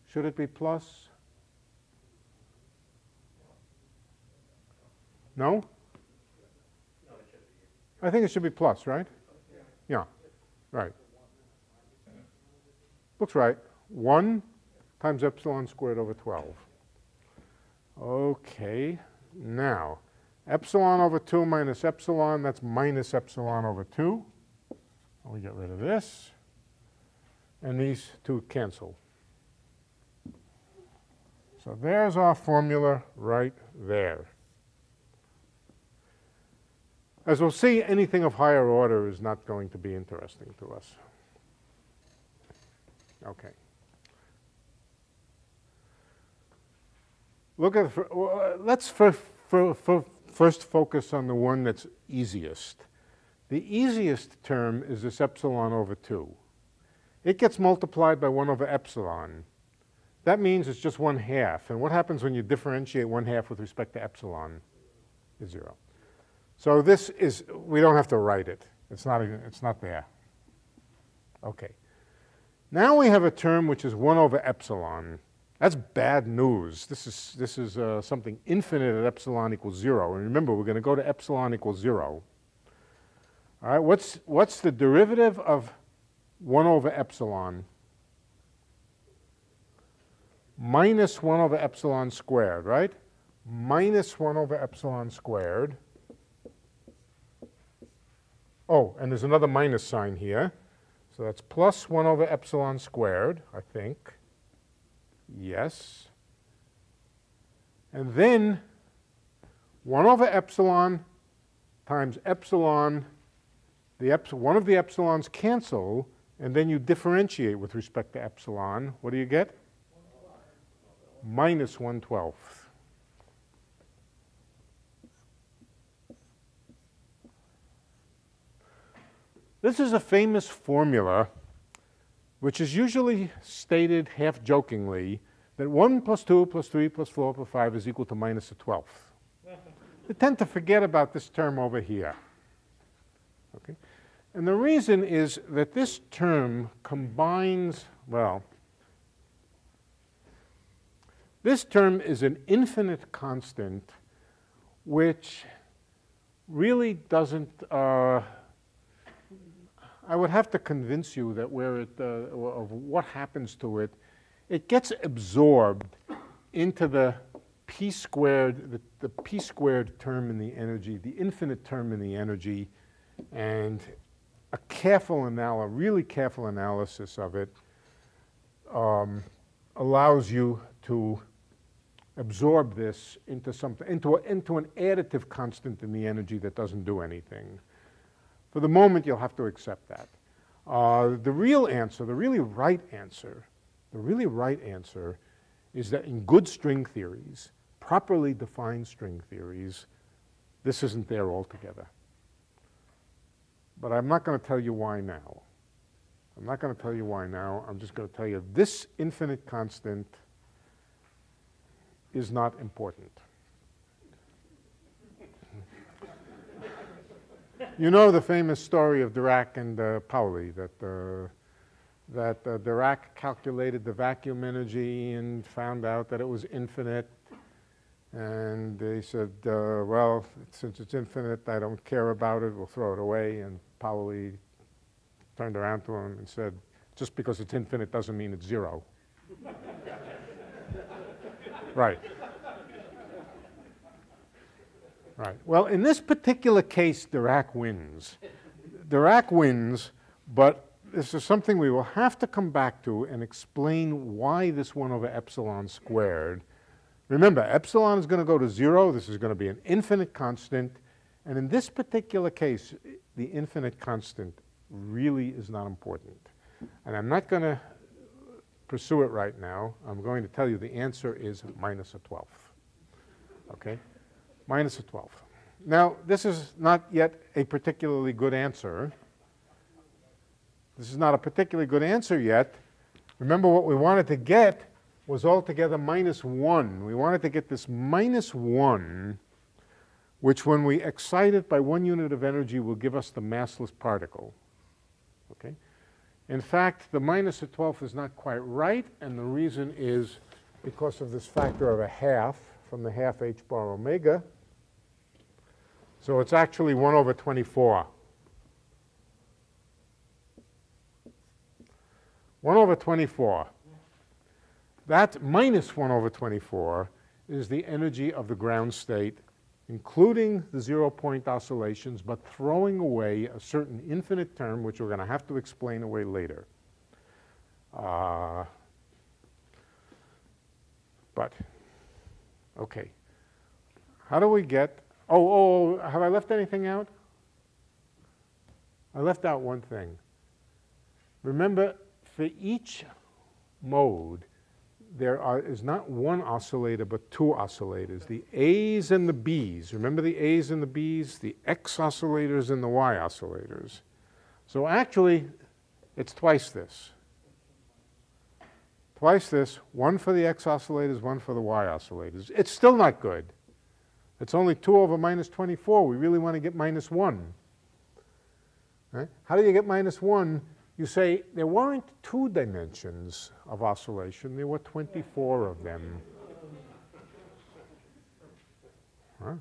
Should it be plus? No? I think it should be plus, right? Yeah, right. Looks right. 1 times epsilon squared over 12. Okay, now, epsilon over 2 minus epsilon, that's minus epsilon over 2. We get rid of this. And these two cancel. So there's our formula right there. As we'll see, anything of higher order is not going to be interesting to us. Okay. Look at, well, uh, let's for, for, for first focus on the one that's easiest. The easiest term is this epsilon over 2. It gets multiplied by 1 over epsilon. That means it's just 1 half. And what happens when you differentiate 1 half with respect to epsilon? Is 0. So this is, we don't have to write it. It's not, it's not there. Okay. Now we have a term which is 1 over epsilon. That's bad news. This is, this is uh, something infinite at epsilon equals 0. And remember, we're going to go to epsilon equals 0. All right, what's, what's the derivative of 1 over epsilon? Minus 1 over epsilon squared, right? Minus 1 over epsilon squared. Oh, and there's another minus sign here. So that's plus 1 over epsilon squared, I think. Yes. And then 1 over epsilon times epsilon, the eps one of the epsilons cancel, and then you differentiate with respect to epsilon. What do you get? Minus 1 twelfth. This is a famous formula which is usually stated half jokingly that 1 plus 2 plus 3 plus 4 plus 5 is equal to minus a 12th. They tend to forget about this term over here. Okay? And the reason is that this term combines, well, this term is an infinite constant which really doesn't, uh, I would have to convince you that where it, uh, of what happens to it, it gets absorbed into the p squared, the, the p squared term in the energy, the infinite term in the energy, and a careful analysis, really careful analysis of it um, allows you to absorb this into something, into, a, into an additive constant in the energy that doesn't do anything. For the moment, you'll have to accept that. Uh, the real answer, the really right answer, the really right answer is that in good string theories, properly defined string theories, this isn't there altogether. But I'm not going to tell you why now. I'm not going to tell you why now. I'm just going to tell you this infinite constant is not important. You know the famous story of Dirac and uh, Pauli that, uh, that uh, Dirac calculated the vacuum energy and found out that it was infinite. And they said, uh, well, since it's infinite, I don't care about it, we'll throw it away. And Pauli turned around to him and said, just because it's infinite doesn't mean it's zero. <laughs> right. Right. Well, in this particular case, Dirac wins. Dirac wins, but this is something we will have to come back to and explain why this 1 over epsilon squared. Remember, epsilon is going to go to 0. This is going to be an infinite constant. And in this particular case, the infinite constant really is not important. And I'm not going to pursue it right now. I'm going to tell you the answer is minus a 12th. Okay? Minus a 12th. Now, this is not yet a particularly good answer. This is not a particularly good answer yet. Remember what we wanted to get was altogether minus 1. We wanted to get this minus 1, which when we excite it by one unit of energy will give us the massless particle. Okay? In fact, the minus a 12th is not quite right, and the reason is because of this factor of a half from the half h bar omega. So it's actually 1 over 24. 1 over 24. That minus 1 over 24 is the energy of the ground state, including the zero point oscillations, but throwing away a certain infinite term, which we're going to have to explain away later. Uh, but Okay. How do we get, oh, oh, oh, have I left anything out? I left out one thing. Remember, for each mode, there are, is not one oscillator, but two oscillators, the A's and the B's. Remember the A's and the B's? The X oscillators and the Y oscillators. So actually, it's twice this twice this, one for the x oscillators, one for the y oscillators. It's still not good. It's only 2 over minus 24. We really want to get minus 1. Right? How do you get minus 1? You say there weren't two dimensions of oscillation. There were 24 of them. Huh?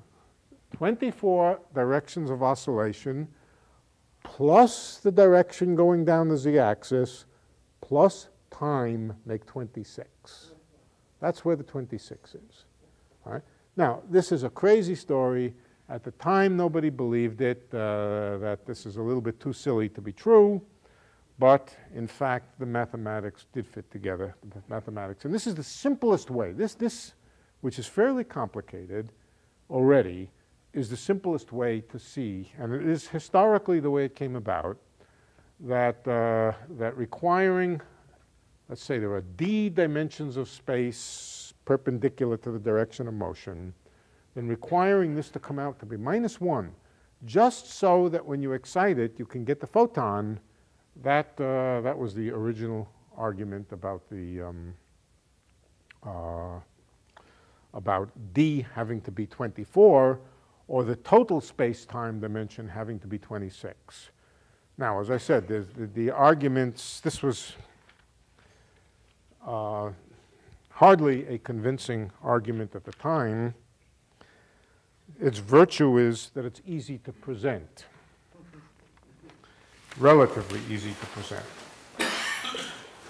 24 directions of oscillation plus the direction going down the z-axis plus time make 26. That's where the 26 is. All right? Now, this is a crazy story. At the time, nobody believed it, uh, that this is a little bit too silly to be true. But in fact, the mathematics did fit together, the mathematics. And this is the simplest way. This, this, which is fairly complicated already, is the simplest way to see, and it is historically the way it came about, that, uh, that requiring let's say there are d dimensions of space perpendicular to the direction of motion, then requiring this to come out to be minus 1, just so that when you excite it, you can get the photon That, uh, that was the original argument about the, um, uh, about D having to be 24, or the total space-time dimension having to be 26. Now, as I said, the, the arguments, this was uh, hardly a convincing argument at the time. Its virtue is that it's easy to present, relatively easy to present.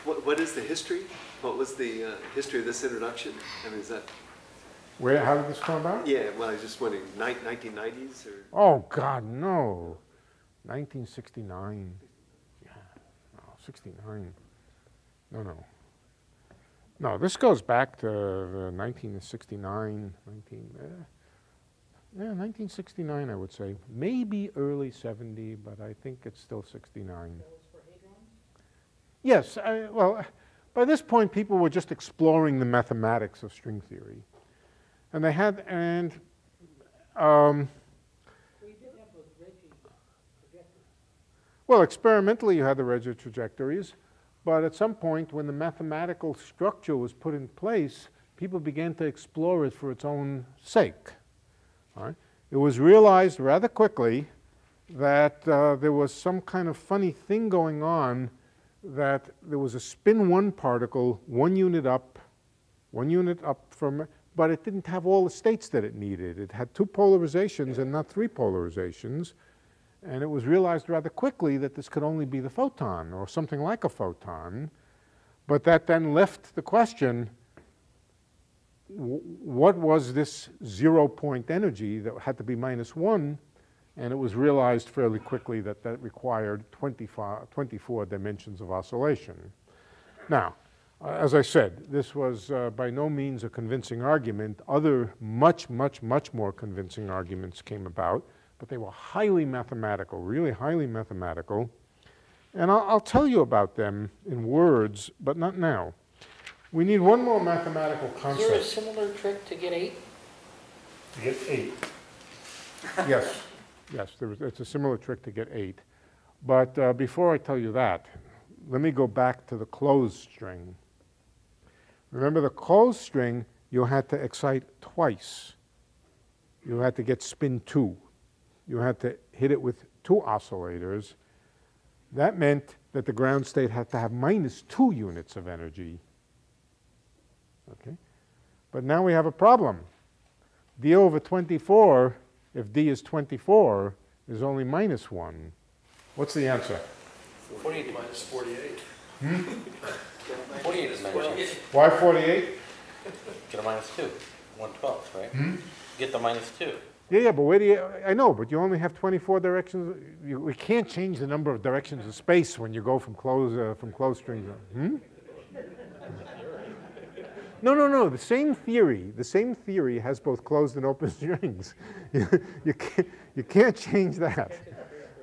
What, what is the history? What was the uh, history of this introduction? I mean, is that, Where, how did this come about? yeah, well, I was just wondering, ni- 1990s or? Oh, God, no. 1969. Yeah, no, 69. No, no. No, this goes back to uh, 1969, 19, eh, yeah, 1969, I would say. Maybe early 70, but I think it's still 69. Yes, I, well, by this point, people were just exploring the mathematics of string theory. And they had, and um, Well, experimentally, you had the Regge trajectories, but at some point, when the mathematical structure was put in place, people began to explore it for its own sake. It was realized rather quickly that uh, there was some kind of funny thing going on, that there was a spin one particle, one unit up, one unit up from, but it didn't have all the states that it needed. It had two polarizations and not three polarizations. And it was realized rather quickly that this could only be the photon or something like a photon. But that then left the question what was this zero point energy that had to be minus one? And it was realized fairly quickly that that required 25, 24 dimensions of oscillation. Now, uh, as I said, this was uh, by no means a convincing argument. Other much, much, much more convincing arguments came about but they were highly mathematical, really highly mathematical. And I'll, I'll, tell you about them in words, but not now. We need one more mathematical concept. Is there a similar trick to get eight? To get eight. yes, yes, there was, it's a similar trick to get eight. But uh, before I tell you that, let me go back to the closed string. Remember the closed string, you had to excite twice. You had to get spin two you had to hit it with two oscillators. That meant that the ground state had to have minus two units of energy. Okay? But now we have a problem. d over 24, if d is 24, is only minus 1. What's the answer? 48 minus 48. Hmm? <laughs> 48 is minus Why 48? Get a minus 2. 112, right? Hmm? Get the minus 2. Yeah, yeah, but where do you, I know, but you only have 24 directions. You, we can't change the number of directions of space when you go from closed, uh, from closed strings. Hmm? No, no, no, the same theory, the same theory has both closed and open <laughs> strings. you, you, can't, you can't change that.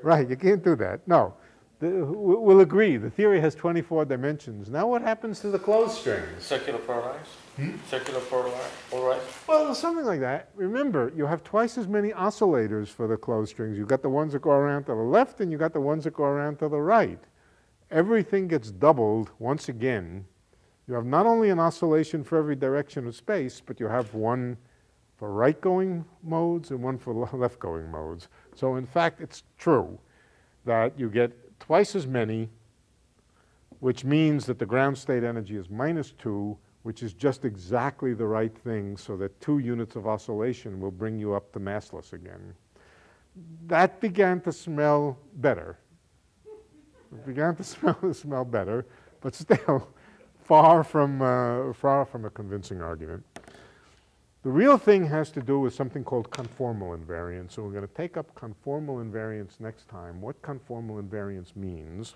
Right, you can't do that. No, the, we'll agree, the theory has 24 dimensions. Now what happens to the closed strings? Circular polarized? Hmm? Circular polarized? Well, something like that. Remember, you have twice as many oscillators for the closed strings. You've got the ones that go around to the left and you've got the ones that go around to the right. Everything gets doubled once again. You have not only an oscillation for every direction of space, but you have one for right-going modes and one for left-going modes. So in fact, it's true that you get twice as many, which means that the ground state energy is minus 2, which is just exactly the right thing so that two units of oscillation will bring you up to massless again. That began to smell better. It began to <laughs> smell, smell better, but still <laughs> far from, uh, far from a convincing argument. The real thing has to do with something called conformal invariance. So we're going to take up conformal invariance next time. What conformal invariance means.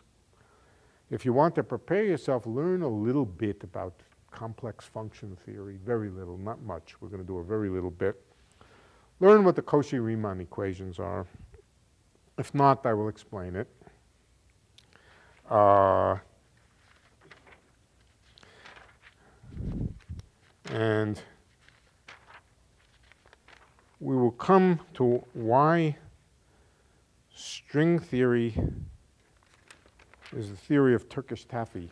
If you want to prepare yourself, learn a little bit about complex function theory. Very little, not much. We're going to do a very little bit. Learn what the Cauchy-Riemann equations are. If not, I will explain it. Uh, and we will come to why string theory is the theory of Turkish taffy.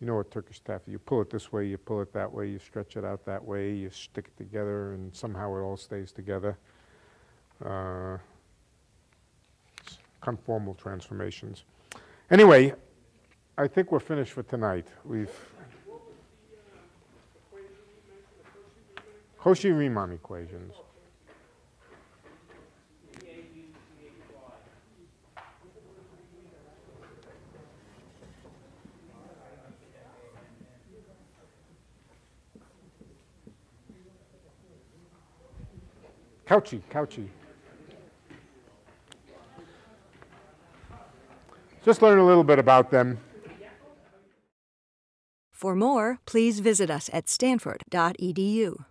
You know what Turkish taffy, you pull it this way, you pull it that way, you stretch it out that way, you stick it together, and somehow it all stays together. Uh, conformal transformations. Anyway, I think we're finished for tonight. We've. Cauchy-Riemann equations. Cauchy, Cauchy. Just learn a little bit about them. For more, please visit us at stanford.edu.